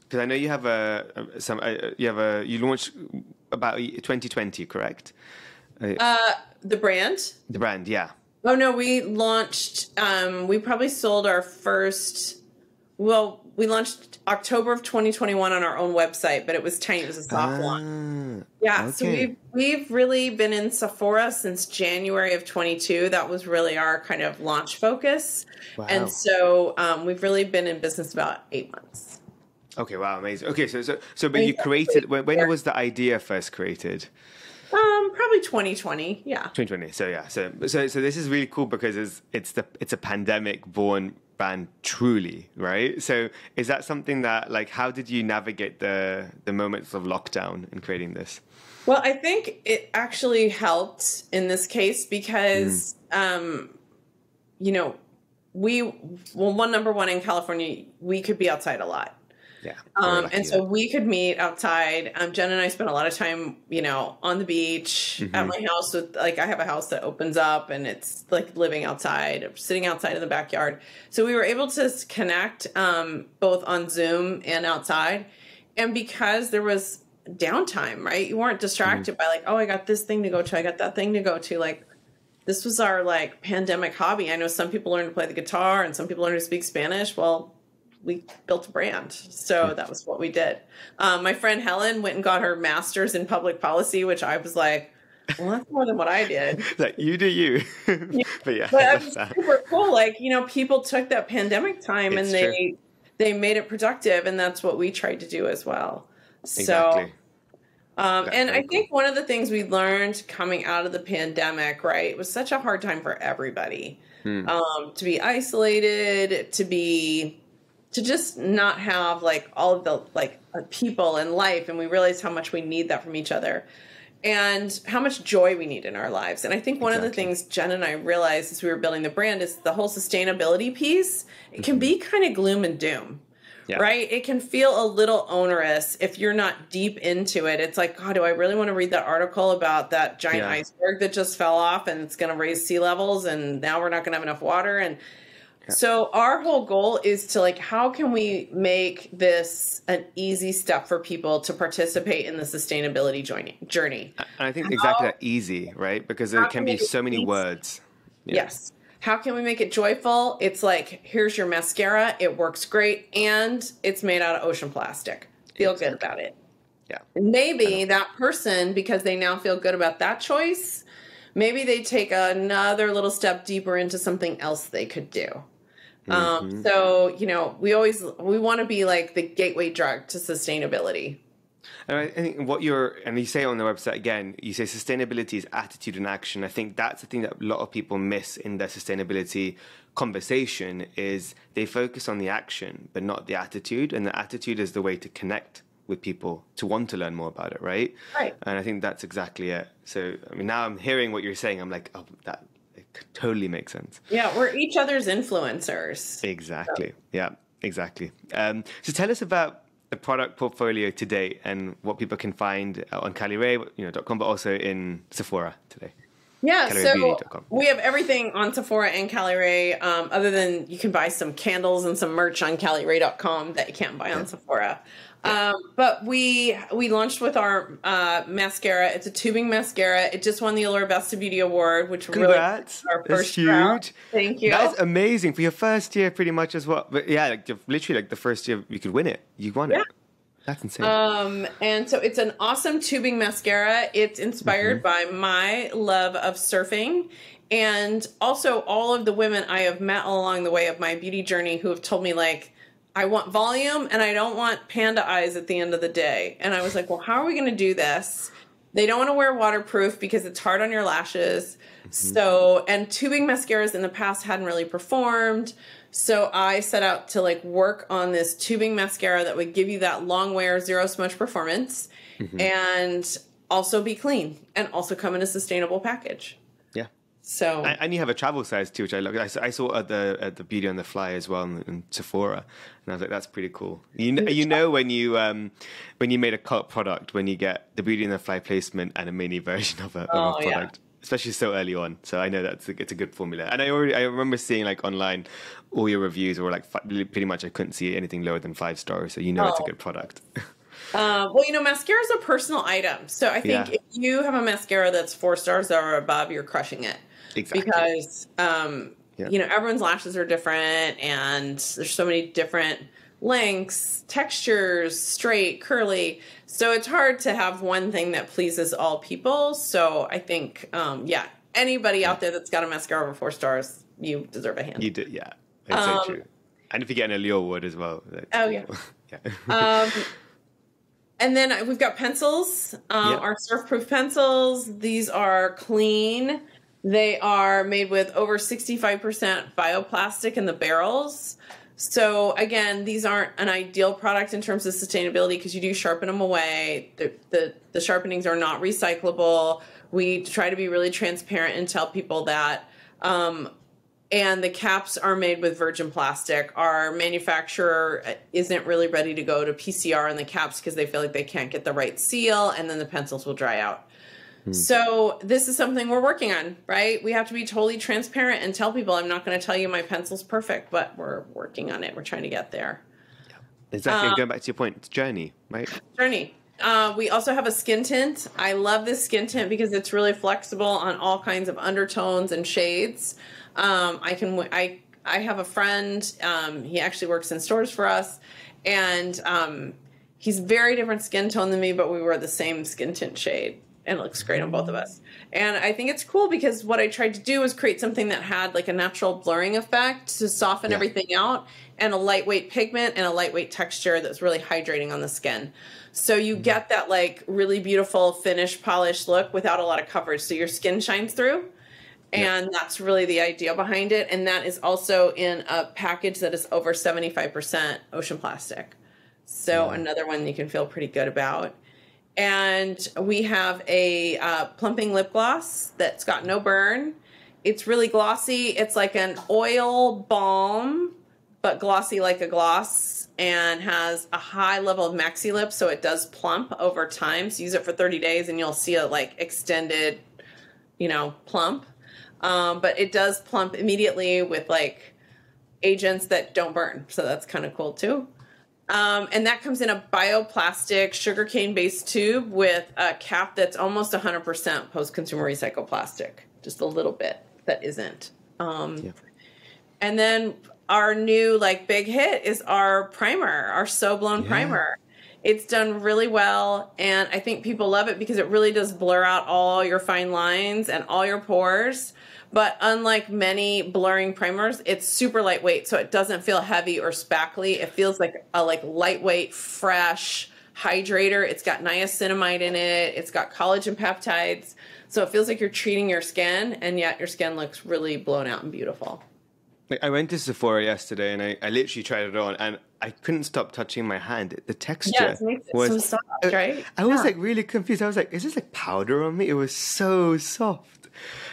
Because I know you have a a- some uh, you have a you launched about 2020, correct? Uh, the brand. The brand, yeah. Oh no, we launched. Um, we probably sold our first. Well, we launched October of 2021 on our own website, but it was tiny. It was a soft launch. Ah, Yeah, so we've we've really been in Sephora since January of 22. That was really our kind of launch focus, Wow. and so um, we've really been in business about eight months. Okay, wow, amazing. Okay, so so so, but you created when, when was the idea first created? Um, probably 2020. Yeah. 2020. So yeah. So so so this is really cool because it's it's the it's a pandemic born band truly, right? So is that something that like how did you navigate the the moments of lockdown in creating this? Well, I think it actually helped in this case because mm. um you know, we well one number one in California, we could be outside a lot. Yeah. Um, and so we could meet outside. Um, Jen and I spent a lot of time, you know, on the beach mm-hmm. at my house. With like, I have a house that opens up, and it's like living outside, sitting outside in the backyard. So we were able to connect um, both on Zoom and outside. And because there was downtime, right? You weren't distracted mm-hmm. by like, oh, I got this thing to go to, I got that thing to go to. Like, this was our like pandemic hobby. I know some people learn to play the guitar, and some people learn to speak Spanish. Well we built a brand. So that was what we did. Um, my friend Helen went and got her master's in public policy, which I was like, well, that's more than what I did. Like you do you. yeah. but yeah, but was super cool. Like you know, people took that pandemic time it's and they true. they made it productive, and that's what we tried to do as well. Exactly. So. Um, and I think one of the things we learned coming out of the pandemic, right, it was such a hard time for everybody hmm. um, to be isolated, to be to just not have like all of the like uh, people in life and we realize how much we need that from each other and how much joy we need in our lives and i think one exactly. of the things jen and i realized as we were building the brand is the whole sustainability piece it can mm-hmm. be kind of gloom and doom yeah. right it can feel a little onerous if you're not deep into it it's like god do i really want to read that article about that giant yeah. iceberg that just fell off and it's going to raise sea levels and now we're not going to have enough water and so our whole goal is to like how can we make this an easy step for people to participate in the sustainability journey? And I think how, exactly that easy, right? Because there can be so many easy? words. Yeah. Yes. How can we make it joyful? It's like here's your mascara, it works great and it's made out of ocean plastic. Feel exactly. good about it. Yeah. Maybe that person because they now feel good about that choice, maybe they take another little step deeper into something else they could do. Um, mm-hmm. so you know, we always we want to be like the gateway drug to sustainability. And I think what you're, and you say on the website again, you say sustainability is attitude and action. I think that's the thing that a lot of people miss in their sustainability conversation is they focus on the action, but not the attitude. And the attitude is the way to connect with people to want to learn more about it, right? Right. And I think that's exactly it. So, I mean, now I'm hearing what you're saying. I'm like, oh, that totally makes sense. Yeah, we're each other's influencers. Exactly. So. Yeah, exactly. Um, so tell us about the product portfolio today and what people can find on Caliray, you know, .com, but also in Sephora today. Yeah, so we have everything on Sephora and Caliray, um, other than you can buy some candles and some merch on Caliray.com that you can't buy on Sephora. Um, but we we launched with our uh, mascara. It's a tubing mascara. It just won the Allure Best of Beauty Award, which Congrats. really our first huge. Round. Thank you. That's amazing for your first year, pretty much as well. But yeah, like literally, like the first year you could win it, you won yeah. it. That's insane. Um, and so it's an awesome tubing mascara. It's inspired mm-hmm. by my love of surfing and also all of the women I have met along the way of my beauty journey who have told me like I want volume and I don't want panda eyes at the end of the day. And I was like, well, how are we going to do this? They don't want to wear waterproof because it's hard on your lashes. Mm-hmm. So, and tubing mascaras in the past hadn't really performed. So I set out to like work on this tubing mascara that would give you that long wear, zero smudge performance mm-hmm. and also be clean and also come in a sustainable package. So and you have a travel size too, which I look. I saw, I saw at the at the Beauty on the Fly as well in, in Sephora, and I was like, that's pretty cool. You know, you know when you um when you made a cult product when you get the Beauty on the Fly placement and a mini version of a, oh, of a product. Yeah. Especially so early on, so I know that's a, it's a good formula. And I already I remember seeing like online, all your reviews were like pretty much I couldn't see anything lower than five stars. So you know oh. it's a oh. good product. Uh, well, you know, mascara is a personal item. So I think yeah. if you have a mascara that's four stars or above, you're crushing it. Exactly. Because, um, yeah. you know, everyone's lashes are different and there's so many different lengths, textures, straight, curly. So it's hard to have one thing that pleases all people. So I think, um, yeah, anybody out there that's got a mascara over four stars, you deserve a hand. You do, yeah. That's um, so true. And if you get an allure wood as well. Oh, yeah. yeah. um, and then we've got pencils, um, our surf-proof pencils. These are clean. They are made with over 65% bioplastic in the barrels. So again, these aren't an ideal product in terms of sustainability because you do sharpen them away. The, the the sharpenings are not recyclable. We try to be really transparent and tell people that. Um, and the caps are made with virgin plastic. Our manufacturer isn't really ready to go to PCR in the caps because they feel like they can't get the right seal, and then the pencils will dry out. So this is something we're working on, right? We have to be totally transparent and tell people I'm not going to tell you my pencil's perfect, but we're working on it. We're trying to get there. Exactly. Um, Going back to your point, it's journey, right? Journey. Uh, we also have a skin tint. I love this skin tint because it's really flexible on all kinds of undertones and shades. Um, I can I I have a friend. Um, he actually works in stores for us, and um, he's very different skin tone than me, but we wear the same skin tint shade, and it looks great on both of us. And I think it's cool because what I tried to do was create something that had like a natural blurring effect to soften Yeah. everything out, and a lightweight pigment and a lightweight texture that's really hydrating on the skin. So you mm-hmm. get that like really beautiful finished polished look without a lot of coverage. So your skin shines through. And that's really the idea behind it. And that is also in a package that is over 75% ocean plastic. So mm-hmm. another one you can feel pretty good about. And we have a uh, plumping lip gloss that's got no burn. It's really glossy. It's like an oil balm, but glossy like a gloss, and has a high level of Maxi-Lip, so it does plump over time. So use it for 30 days, and you'll see a like extended, you know, plump. Um, but it does plump immediately with like agents that don't burn, so that's kind of cool too. Um, and that comes in a bioplastic sugarcane based tube with a cap that's almost 100% post consumer recycled plastic, just a little bit that isn't. Um, Yeah. And then our new like big hit is our primer, our So Blown Yeah. primer. It's done really well, and I think people love it because it really does blur out all your fine lines and all your pores. But unlike many blurring primers, it's super lightweight, so it doesn't feel heavy or spackly. It feels like a like lightweight, fresh hydrator. It's got niacinamide in it. It's got collagen peptides, so it feels like you're treating your skin, and yet your skin looks really blown out and beautiful. I went to Sephora yesterday and I, I literally tried it on and I couldn't stop touching my hand. The texture Yeah, it makes it was so soft, I- right? I was Yeah. like really confused. I was like, is this like powder on me? It was so soft.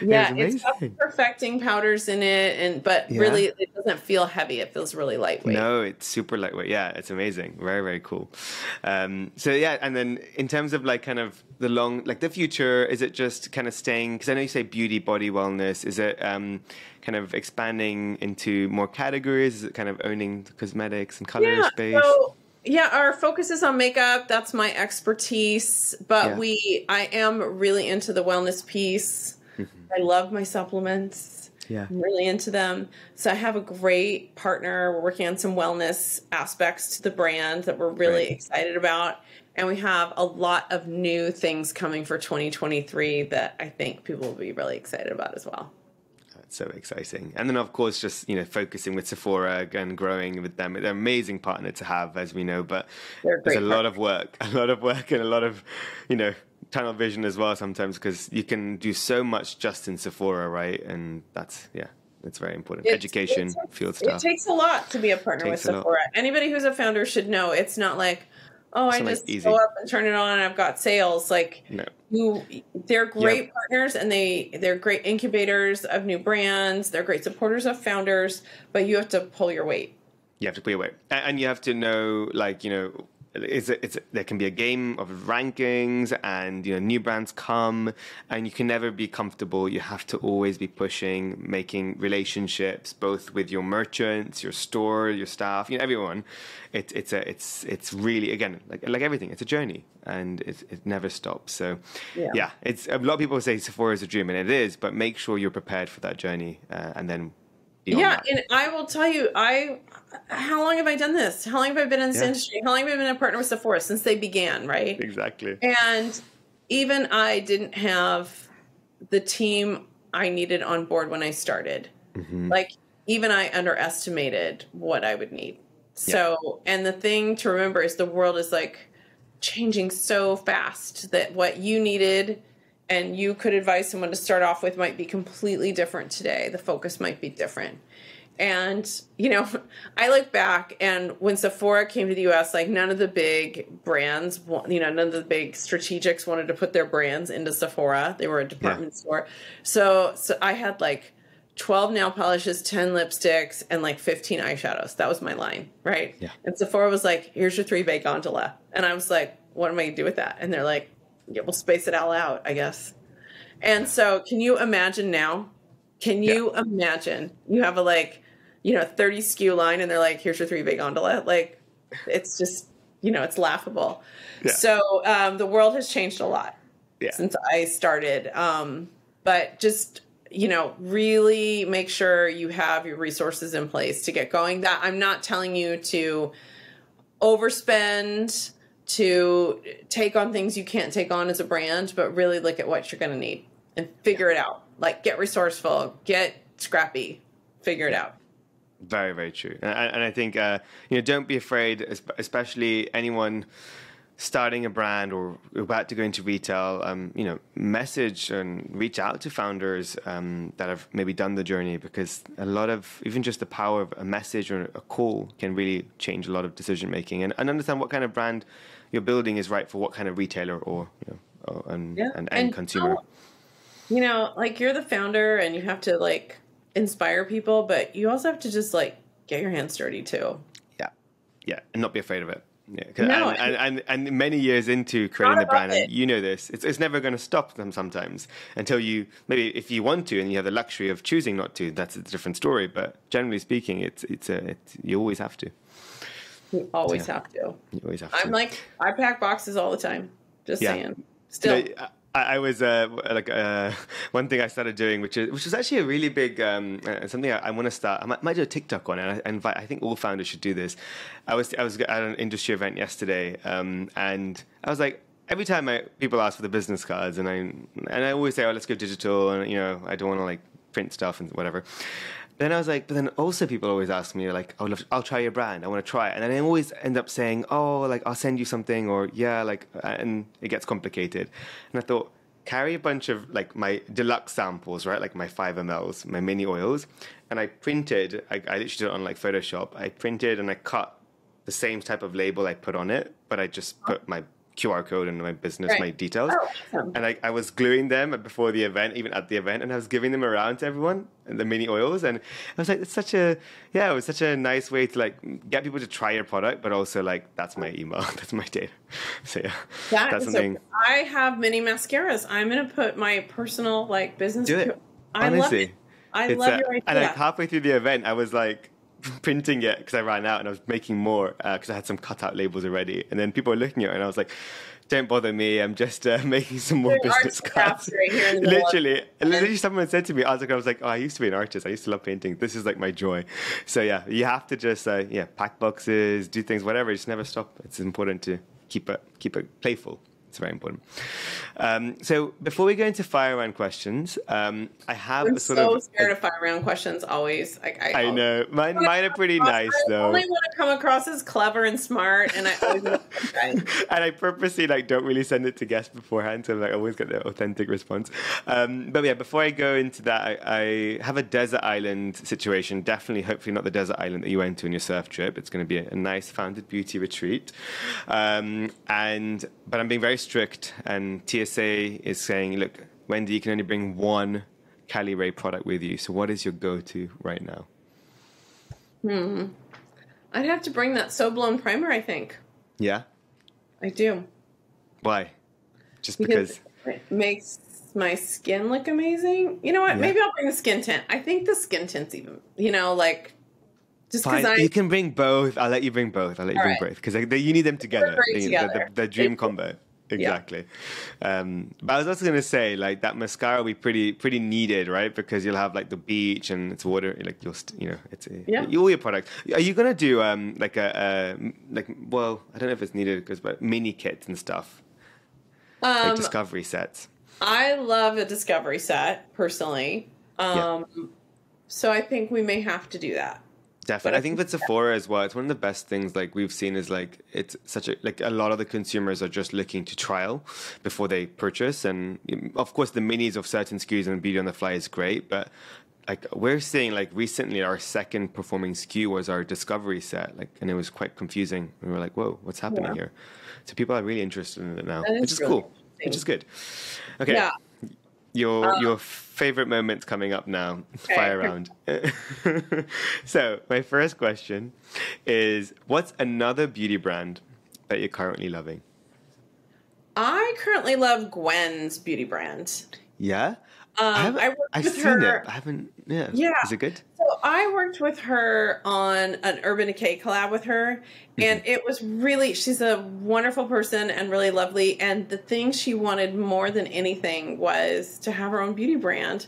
Yeah, it's got perfecting powders in it, and but Yeah. really it doesn't feel heavy. It feels really lightweight. No, it's super lightweight. Yeah, it's amazing. Very, very cool. Um, so yeah, and then in terms of like kind of the long, like the future, is it just kind of staying? Because I know you say beauty, body, wellness. Is it um, kind of expanding into more categories? Is it kind of owning the cosmetics and color yeah, space? so yeah, our focus is on makeup. That's my expertise. But Yeah. we, I am really into the wellness piece. Mm-hmm. I love my supplements. yeah. I'm really into them. So I have a great partner. We're working on some wellness aspects to the brand that we're really Right. excited about. And we have a lot of new things coming for 2023 that I think people will be really excited about as well. That's so exciting. And then, of course, just you know, focusing with Sephora and growing with them. They're an amazing partner to have, as we know. But there's a great lot of work, a lot of work, and a lot of you know tunnel vision as well sometimes because you can do so much just in Sephora, right? And that's yeah, that's very important. It- Education, it takes- field It takes a lot to be a partner with Takes a lot. Sephora. Anybody who's a founder should know it's not like, oh, I It's like, just easy. go up and turn it on and I've got sales. Like no, you, they're great partners and they they're great incubators of new brands. They're great supporters of founders, but you have to pull your weight. you have to pull your weight, and you have to know, like you know. It's, a, it's a, there can be a game of rankings and you know new brands come and you can never be comfortable you have to always be pushing making relationships both with your merchants your store your staff you know everyone it, it's a it's it's really again like like everything it's a journey and it, it never stops so Yeah. yeah. it's a lot of people say Sephora is a dream and it is but make sure you're prepared for that journey uh, and then yeah, that. and I will tell you, I how long have I done this? How long have I been in this Yeah. industry? How long have I been a partner with Sephora since they began? Right. exactly And even I didn't have the team I needed on board when I started. Mm-hmm. Like, even I underestimated what I would need. So, and the thing to remember is the world is like changing so fast that what you needed and you could advise someone to start off with might be completely different today. The focus might be different. And, you know, I look back and when Sephora came to the US, like none of the big brands, you know, none of the big strategics wanted to put their brands into Sephora. They were a department yeah. store. So, so I had like 12 nail polishes, 10 lipsticks, and like 15 eyeshadows. That was my line, right? Yeah. And Sephora was like, here's your three bay gondola. And I was like, what am I going to do with that? And they're like, yeah, we'll space it all out, I guess. And so, can you imagine now? Can you yeah. imagine you have a like, you know, 30 SKU line and they're like, here's your three bay gondola? Like, it's just, you know, it's laughable. Yeah. So, um, the world has changed a lot yeah. since I started. Um, but just you know, really make sure you have your resources in place to get going. That I'm not telling you to overspend, to take on things you can't take on as a brand, but really look at what you're going to need and figure it out. Like get resourceful, get scrappy, figure it out. Very, very true. And I, and I think, uh, you know, don't be afraid, especially anyone starting a brand or about to go into retail, um, you know, message and reach out to founders um, that have maybe done the journey because a lot of even just the power of a message or a call can really change a lot of decision making and, and understand what kind of brand you're building is right for what kind of retailer or you know or, and, yeah. and, and, and consumer. You know, like you're the founder and you have to like inspire people, but you also have to just like get your hands dirty too. Yeah, yeah, and not be afraid of it. Yeah, no, and, and, and, and, many years into creating the brand, and you know this, it's, it's never going to stop them sometimes until you maybe if you want to and you have the luxury of choosing not to. That's a different story. But generally speaking, it's it's a it's, you always have to. You always yeah. have to. You always have to. I'm like I pack boxes all the time. Just yeah. saying. Still. You know, I, was uh, like uh, one thing I started doing, which is which is actually a really big um, uh, something I, I want to start. I might, might, do a TikTok on it. I invite. I think all founders should do this. I was I was at an industry event yesterday, um, and I was like, every time I, people ask for the business cards, and I and I always say, oh, let's go digital, and you know, I don't want to like print stuff and whatever then I was like, but then also people always ask me like, oh, I'll try your brand. I want to try it. And then I always end up saying, oh, like I'll send you something or yeah, like, and it gets complicated. And I thought, carry a bunch of like my deluxe samples, right? Like my five mLs, my mini oils. And I printed, I, I literally did it on like Photoshop. I printed and I cut the same type of label I put on it, but I just put my QR code and my business, right. my details. Oh, awesome. And I, I was gluing them before the event, even at the event, and I was giving them around to everyone, the mini oils. And I was like, it's such a, yeah, it was such a nice way to like get people to try your product, but also like, that's my email, that's my data. So yeah, that that's something. I have mini mascaras. I'm going to put my personal like business. Do it. I Honestly. love it. I love a, your idea. And like halfway through the event, I was like, printing it because I ran out and I was making more because uh, I had some cutout labels already. And then people were looking at it and I was like, don't bother me. I'm just uh, making some more business cards. Right literally, literally, someone said to me, I was like, I was like, oh, I used to be an artist. I used to love painting. This is like my joy. So yeah, you have to just uh, yeah pack boxes, do things, whatever. Just never stop. It's important to keep it keep it playful. It's very important. Um, so before we go into fire round questions, um, I have I'm a sort so of scared of fire round questions. Always, I, I, I know mine. Mine are pretty nice I though. I only want to come across as clever and smart, and I always and I purposely like don't really send it to guests beforehand, so like, I always get the authentic response. Um, but yeah, before I go into that, I, I, have a desert island situation. Definitely, hopefully not the desert island that you went to on your surf trip. It's going to be a, a nice founded beauty retreat, um, and but I'm being very strict, and TSA is saying, look, Wende, you can only bring one Caliray product with you. So, what is your go-to right now? Hmm. I'd have to bring that So Blown primer. I think. Yeah. I do. Why? Just because, because it makes my skin look amazing. You know what? Yeah. Maybe I'll bring the skin tint. I think the skin tint's even. You know, like just because I you can bring both. I'll let you bring both. I'll let you All bring right. both because you need them together. The, together. The, the, the, dream combo. Exactly. Yeah. Um, but I was also going to say, like that mascara will be pretty pretty needed, right? Because you'll have like the beach and it's water, like you'll st- you know it's a, yeah. all your products. Are you going to do um like a, a like well I don't know if it's needed because but mini kits and stuff, um, like discovery sets. I love a discovery set personally. Um, yeah. So I think we may have to do that. Definitely, I think with Sephora as well, it's one of the best things like we've seen is like it's such a like a lot of the consumers are just looking to trial before they purchase, and of course the minis of certain SKUs and Beauty on the Fly is great, but like we're seeing like recently our second performing SKU was our discovery set, like and it was quite confusing. We were like, whoa, what's happening yeah. here? So people are really interested in it now, is which is really cool, which is good. Okay. Yeah. Your um, your favorite moments coming up now. Okay. Fire round. so my first question is, what's another beauty brand that you're currently loving? I currently love Gwen's beauty brand. Yeah. Um, I have I've seen her. it. I haven't. Yeah. Yeah. Is it good? So I worked with her on an Urban Decay collab with her, and mm-hmm. it was really. She's a wonderful person and really lovely. And the thing she wanted more than anything was to have her own beauty brand,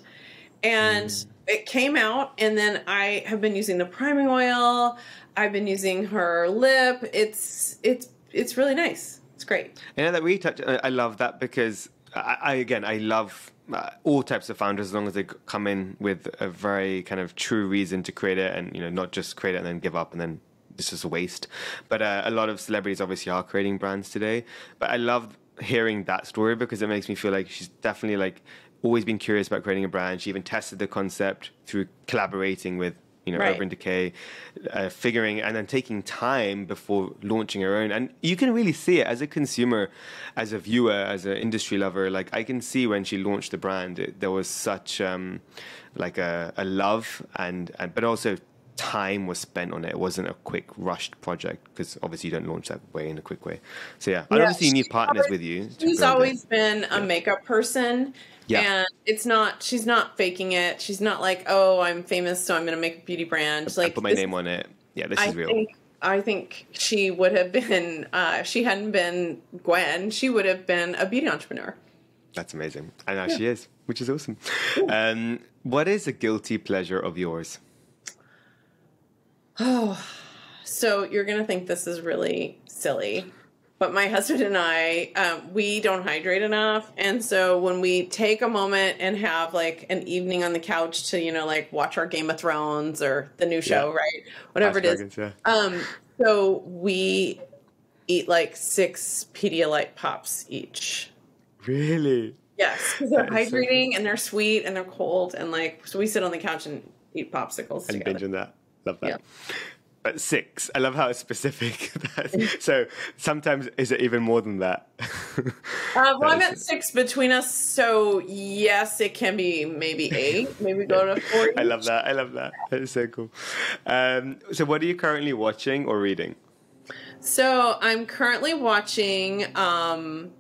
and mm. it came out. And then I have been using the priming oil. I've been using her lip. It's it's it's really nice. It's great. Know that we touch. I love that because I, I again I love all types of founders as long as they come in with a very kind of true reason to create it and you know not just create it and then give up and then it's just a waste. But uh, a lot of celebrities obviously are creating brands today. But i love hearing that story because it makes me feel like she's definitely like always been curious about creating a brand. She even tested the concept through collaborating with you know, right. Urban Decay, uh, figuring and then taking time before launching your own. And you can really see it as a consumer, as a viewer, as an industry lover. Like I can see when she launched the brand, it, there was such um, like a, a love and, and but also time was spent on it. It wasn't a quick rushed project because obviously you don't launch that way in a quick way. So yeah, yeah obviously you need partners always, with you. She's always it. been a yeah. makeup person yeah. And it's not, she's not faking it. She's not like, oh, I'm famous, so I'm going to make a beauty brand. Like, I put my name on it. Yeah, this I is real. Think, I think she would have been, uh, if she hadn't been Gwen, she would have been a beauty entrepreneur. That's amazing. And now yeah. she is, which is awesome. Um, what is a guilty pleasure of yours? Oh, so you're going to think this is really silly but my husband and I, um, we don't hydrate enough. And so when we take a moment and have like an evening on the couch to, you know, like watch our Game of Thrones or the new show, yeah. right? Whatever it is. Dragons, yeah. Um, so we eat like six Pedialyte pops each. Really? Yes, because they're hydrating so and they're sweet and they're cold and like so we sit on the couch and eat popsicles and binge on that. Love that. Yeah six. I love how specific. so sometimes is it even more than that? uh, well, I'm at six between us, so yes, it can be maybe eight. Maybe go to four. I love that. I love that. That's so cool. Um, so, what are you currently watching or reading? So I'm currently watching. Um,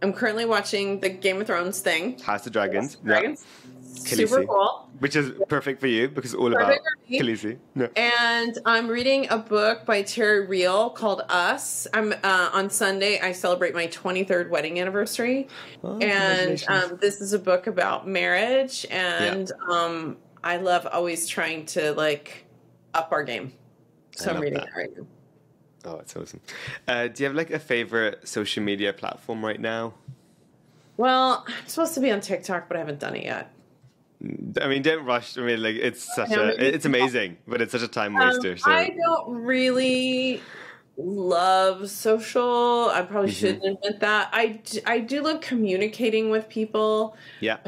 I'm currently watching the Game of Thrones thing. House of Dragons. Dragons. Yep. Super cool. Which is perfect for you because it's all perfect about Khaleesi. No. And I'm reading a book by Terry Real called Us. I'm uh, on Sunday. I celebrate my 23rd wedding anniversary, oh, and um, this is a book about marriage. And yeah. um, I love always trying to like up our game. So I'm reading that. that right now. Oh, it's awesome. Uh, do you have like a favorite social media platform right now? Well, I'm supposed to be on TikTok, but I haven't done it yet. I mean, don't rush. I mean, like it's such a, it's amazing, but it's such a time um, waster. Um, so. I don't really love social. I probably mm-hmm. shouldn't admit that. I, I do love communicating with people. Yeah.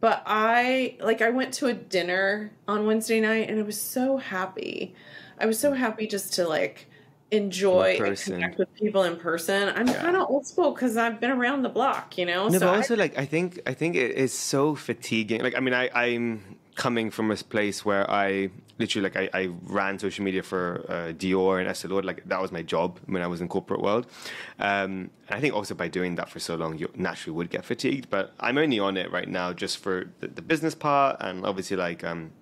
But I like I went to a dinner on Wednesday night and I was so happy. I was so happy just to like enjoy and connect with people in person. I'm yeah. kind of old school because I've been around the block, you know. No, so but also I, like I think I think it is so fatiguing. Like I mean, I I'm coming from a place where I literally like I, I ran social media for uh, Dior and Estee Lauder. Like that was my job when I was in corporate world. Um, and I think also by doing that for so long, you naturally would get fatigued. But I'm only on it right now just for the, the business part and obviously like um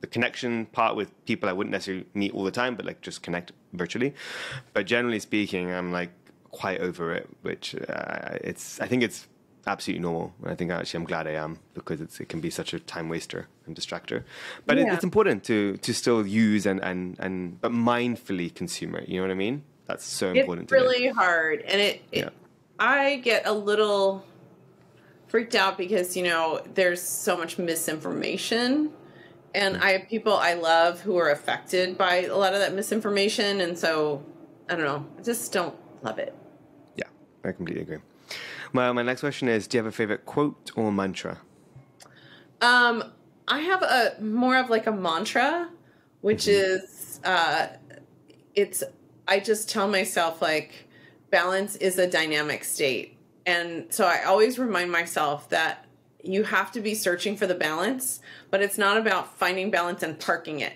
the connection part with people I wouldn't necessarily meet all the time, but like just connect virtually. But generally speaking, I'm like quite over it, which uh, it's I think it's absolutely normal. And I think actually I'm glad I am because it can be such a time waster and distractor. But yeah. it, it's important to to still use and and and but mindfully consume it. You know what I mean? That's so important. It's really hard, and it, it yeah. I get a little freaked out because you know there's so much misinformation And I have people I love who are affected by a lot of that misinformation. And so, I don't know, I just don't love it. Yeah, I completely agree. Well, my next question is Do you have a favorite quote or mantra? Um, I have a more of like a mantra, which mm-hmm. is uh, it's I just tell myself like balance is a dynamic state. And so I always remind myself that you have to be searching for the balance, but it's not about finding balance and parking it.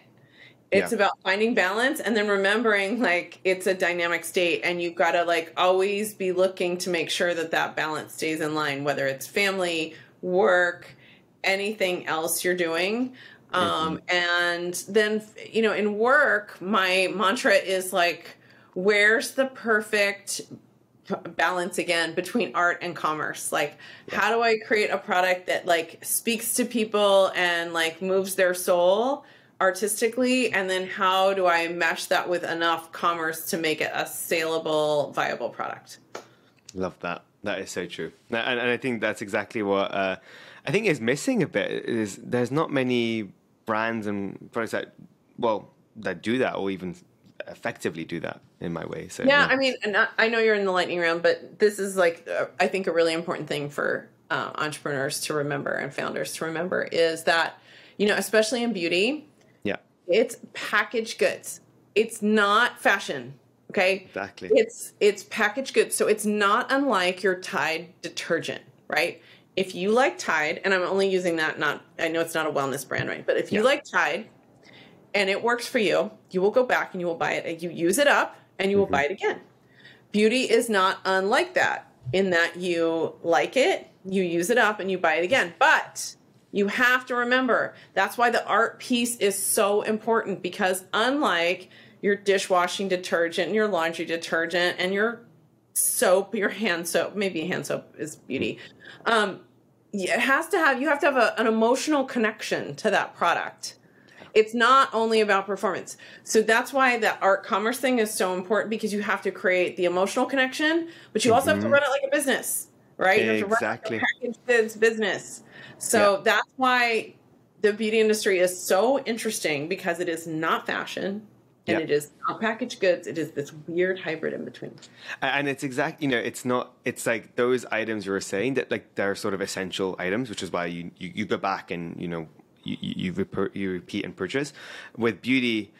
It's yeah. about finding balance and then remembering like it's a dynamic state and you've got to like always be looking to make sure that that balance stays in line, whether it's family, work, anything else you're doing. Um, mm-hmm. And then, you know, in work, my mantra is like, where's the perfect balance again between art and commerce. Like how do i create a product that like speaks to people and like moves their soul artistically? And then how do i mesh that with enough commerce to make it a saleable viable product? Love that. That is so true. And, and i think that's exactly what uh, i think is missing a bit is there's not many brands and products that well that do that or even effectively do that in my way. So yeah, yeah. I mean, and I know you're in the lightning round, but this is like uh, I think a really important thing for uh, entrepreneurs to remember and founders to remember is that you know, especially in beauty, yeah, it's packaged goods. It's not fashion. Okay, exactly. It's it's packaged goods, so it's not unlike your Tide detergent, right? If you like Tide, and I'm only using that, not I know it's not a wellness brand, right? But if you yeah. like Tide, and it works for you, you will go back and you will buy it and you use it up and you will mm-hmm. buy it again. Beauty is not unlike that in that you like it, you use it up and you buy it again. But you have to remember that's why the art piece is so important because unlike your dishwashing detergent and your laundry detergent and your soap, your hand soap, maybe hand soap is beauty. Um, it has to have you have to have a, an emotional connection to that product it's not only about performance. So that's why the art commerce thing is so important because you have to create the emotional connection, but you also mm-hmm. have to mm-hmm. run it like a business, right? You exactly. have to run like package business. So yeah. that's why the beauty industry is so interesting because it is not fashion and it is not packaged goods it is this weird hybrid in between and it's exact you know it's not it's like those items you were saying that like they're sort of essential items which is why you you, you go back and you know you, you, you repeat and purchase. With beauty,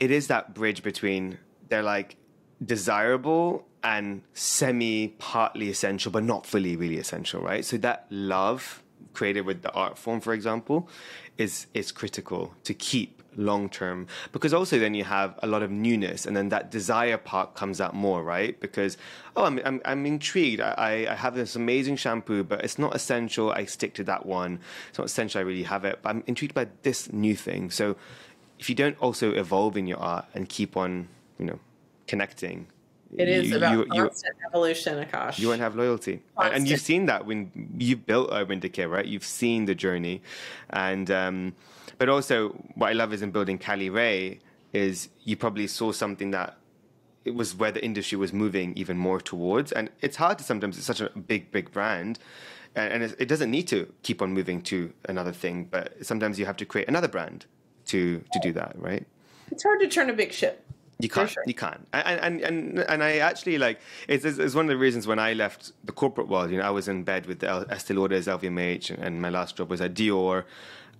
it is that bridge between they're like desirable and semi partly essential, but not fully really essential, right? So that love created with the art form, for example, is is critical to keep long term because also then you have a lot of newness and then that desire part comes out more right? Because oh i'm i'm, I'm intrigued. I, I have this amazing shampoo but it's not essential. I stick to that one. It's not essential. I really have it. But i'm intrigued by this new thing. So if you don't also evolve in your art and keep on you know connecting it is you, about you, constant you, evolution, Akash. You won't have loyalty, constant. and you've seen that when you've built Urban Decay, right? You've seen the journey, and um, but also, what I love is in building Caliray is you probably saw something that it was where the industry was moving even more towards. And it's hard to sometimes, it's such a big, big brand. And, it doesn't need to keep on moving to another thing, but sometimes you have to create another brand to, to do that, right? It's hard to turn a big ship. You can't. Sure. You can't. And, and and and I actually like it's, it's one of the reasons when I left the corporate world. You know, I was in bed with Estee Lauder's LVMH, and my last job was at Dior,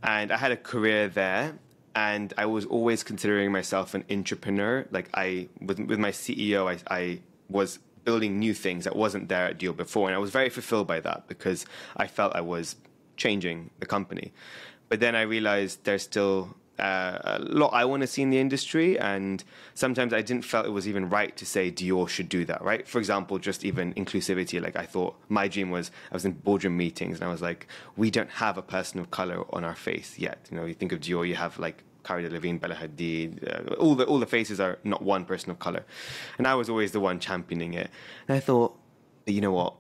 and I had a career there. And I was always considering myself an entrepreneur. Like I, with with my CEO, I, I was building new things that wasn't there at Dior before, and I was very fulfilled by that because I felt I was changing the company. But then I realized there's still uh, a lot I want to see in the industry, and sometimes I didn't felt it was even right to say Dior should do that, right? For example, just even inclusivity. Like I thought my dream was I was in boardroom meetings and I was like, we don't have a person of color on our face yet. You know, you think of Dior, you have like Cara Delevingne, Bella Hadid, uh, all the all the faces are not one person of color, and I was always the one championing it. And I thought, you know what?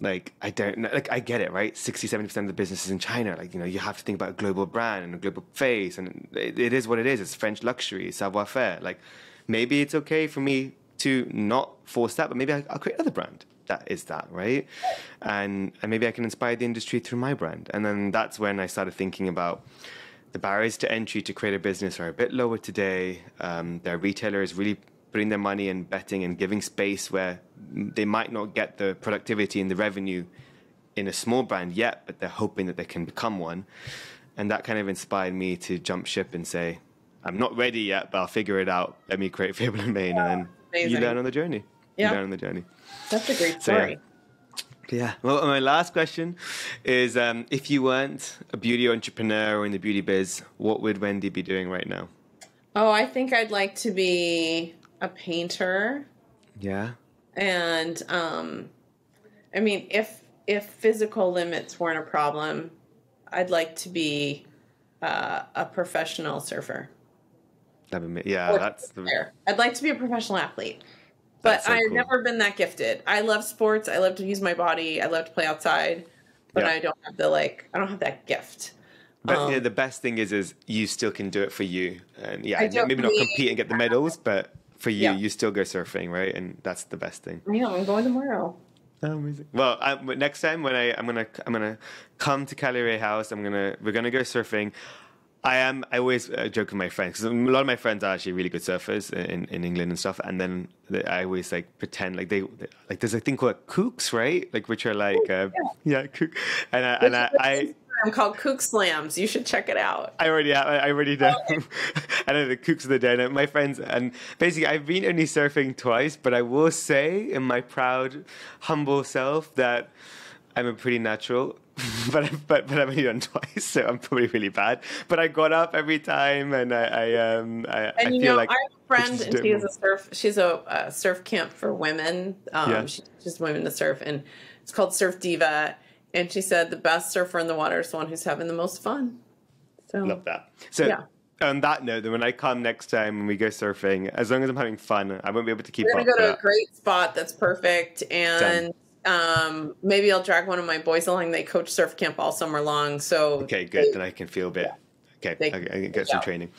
Like I don't know, like I get it, right? 60, 70% of the business is in China. Like, you know, you have to think about a global brand and a global face and it, it is what it is. It's French luxury, savoir faire. Like maybe it's okay for me to not force that, but maybe I, will create another brand that is that, right? And and maybe I can inspire the industry through my brand. And then that's when I started thinking about the barriers to entry to create a business are a bit lower today. Um, there are retailers really putting their money in betting and giving space where they might not get the productivity and the revenue in a small brand yet, but they're hoping that they can become one. And that kind of inspired me to jump ship and say, I'm not ready yet, but I'll figure it out. Let me create Fable and Mane. And then Amazing. you learn on the journey. Yeah. You learn on the journey. That's a great So, yeah. story. Yeah. Well, my last question is um, if you weren't a beauty entrepreneur or in the beauty biz, what would Wende be doing right now? Oh, I think I'd like to be a painter. Yeah. And um I mean if if physical limits weren't a problem, I'd like to be uh, a professional surfer. That'd be, yeah, Or that's the. I'd like to be a professional athlete. But so I've cool. never been that gifted. I love sports. I love to use my body. I love to play outside. But Yeah. I don't have the like I don't have that gift. But Um, yeah, the best thing is, is you still can do it for you, and yeah, maybe not compete and get the medals, but for you, Yeah. you still go surfing, right? And that's the best thing. Yeah, I'm going tomorrow. Oh, amazing. Well, I, next time when I I'm gonna I'm gonna come to Caliray House, I'm gonna we're gonna go surfing. I am. I always uh, joke with my friends because a lot of my friends are actually really good surfers in, in England and stuff. And then they, I always like pretend like they like there's a thing called kooks, right? Like which are like uh, yeah, kook. And I, and I, I I'm called Kook Slams. You should check it out. I already have. I already know. I know the cooks of the day. My friends, and basically, I've been only surfing twice, but I will say, in my proud, humble self, that I'm a pretty natural. but but but I've only done twice, so I'm probably really bad. But I got up every time, and I, I um I, I And you feel know, like I have a friend, and do it she has a surf. She's a, uh surf camp for women. Um, Yeah. She teaches women to surf, and it's called Surf Diva. And she said the best surfer in the water is the one who's having the most fun. So love that. So. Yeah. On that note, then when I come next time when we go surfing, as long as I'm having fun, I won't be able to keep we're gonna up. go to a great spot that's perfect, and um, maybe I'll drag one of my boys along. They coach surf camp all summer long, so Okay, good. Then I can feel a bit. Okay, They- I, I can get yeah. some training.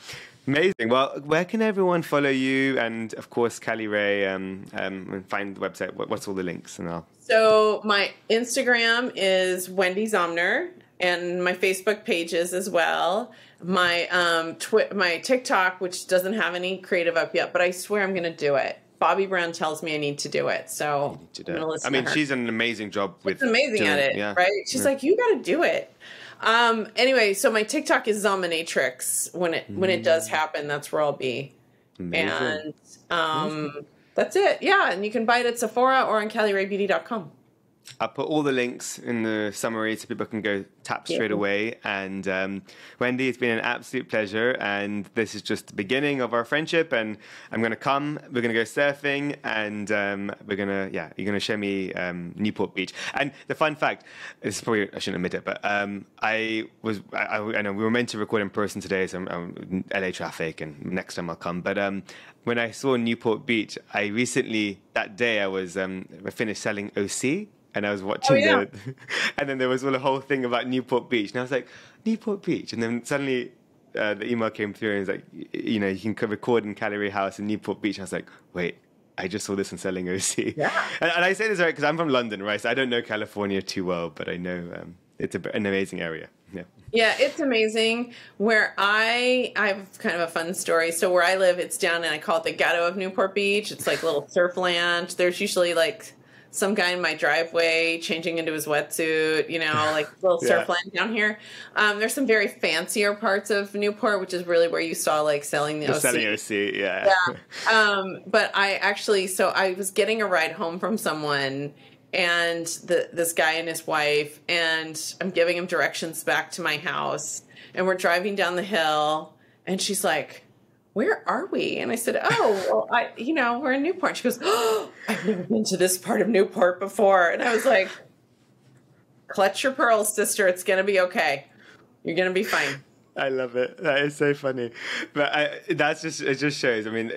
Amazing. Well, where can everyone follow you? And of course, Caliray, um, um, and find the website. What, what's all the links? And I'll. So my Instagram is Wende Zomnir, and my Facebook pages as well. My um twi- my TikTok, which doesn't have any creative up yet, but I swear I'm going to do it. Bobbi Brown tells me I need to do it, so do. I mean, she's an amazing job with. She's amazing doing- at it, yeah. right? She's Yeah. like, you got to do it. Um. Anyway, so my TikTok is Zominatrix. When it when it does happen, that's where I'll be. Mm. Amazing. And um, that's it. Yeah, and you can buy it at Sephora or on CalirayBeauty.com. I'll put all the links in the summary so people can go tap straight Yeah. away. And um, Wende, it's been an absolute pleasure. And this is just the beginning of our friendship. And I'm going to come, we're going to go surfing, and um, we're going to, yeah, you're going to show me um, Newport Beach. And the fun fact, this is probably, I shouldn't admit it, but um, I was, I, I, know we were meant to record in person today, so I'm, I'm LA traffic, and next time I'll come. But um, when I saw Newport Beach, I recently, that day, I was, um, I finished selling OC and I was watching Oh, yeah. the, and then there was all a whole thing about Newport Beach, and I was like, Newport Beach, and then suddenly uh, the email came through and it was like, you know, you can record in Caliray House in Newport Beach. I was like, wait. I just saw this on Selling OC. Yeah. And, and I say this right because I'm from London, right? So I don't know California too well, but I know um, it's a, an amazing area. Yeah. Yeah, it's amazing. Where I I have kind of a fun story. So where I live, it's down and I call it the ghetto of Newport Beach. It's like little surf land. There's usually like some guy in my driveway changing into his wetsuit, you know, like little surf Yeah. land down here. Um, there's some very fancier parts of Newport, which is really where you saw like selling the, The OC. Selling OC, yeah. Yeah. Um, but I actually, so I was getting a ride home from someone and the, this guy and his wife, and I'm giving him directions back to my house. And we're driving down the hill, and she's like, where are we? And I said, oh, well, I, you know, we're in Newport. She goes, oh, I've never been to this part of Newport before. And I was like, clutch your pearls, sister. It's going to be okay. You're going to be fine. I love it. That is so funny. But I, that's just it. Just shows. I mean, it,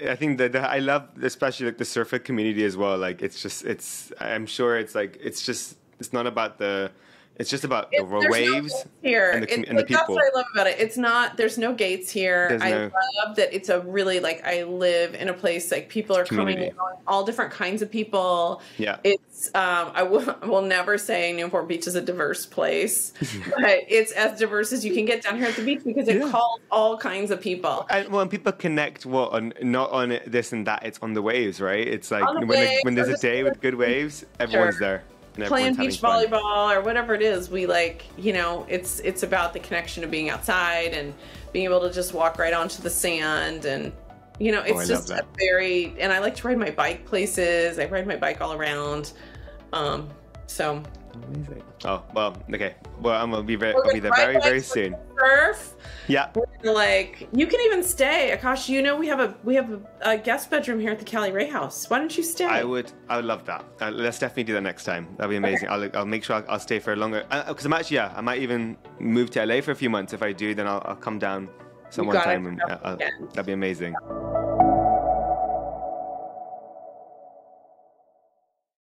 it- I think that I love especially like the surfer community as well. Like it's just it's. I'm sure it's like it's just it's not about the It's just about It- the there's no waves. here. and the It's and the like, That's what I love about it. It's not. There's no gates here. There's I no- love that it's a really like I live in a place like people are coming, Community. going, all different kinds of people. Yeah. It's. Um, I will, I will never say Newport Beach is a diverse place, but it's as diverse as you can get down here at the beach because it Yeah. calls all kinds of people. And when people connect, what on not on this and that, it's on the waves, right? It's like when, waves, when there's a day with good waves, everyone's Sure. there. Playing beach having fun. volleyball or whatever it is we like you know it's it's about the connection of being outside and being able to just walk right onto the sand and you know Oh, it's love just a very and i like to ride my bike places. I ride my bike all around. Um so Amazing. Oh well, okay. Well, I'm gonna be very, I'll be there very, very soon. surf Yeah. like you can even stay akash you know we have a we have a, a guest bedroom here at the Caliray house why don't you stay I would, I would love that. Uh, let's definitely do that next time. That'd be amazing. I'll, I'll make sure I'll, I'll stay for a longer. Because I'm actually, yeah, I might even move to LA for a few months. If I do, then I'll, I'll come down some one time. And, come uh, that'd be amazing.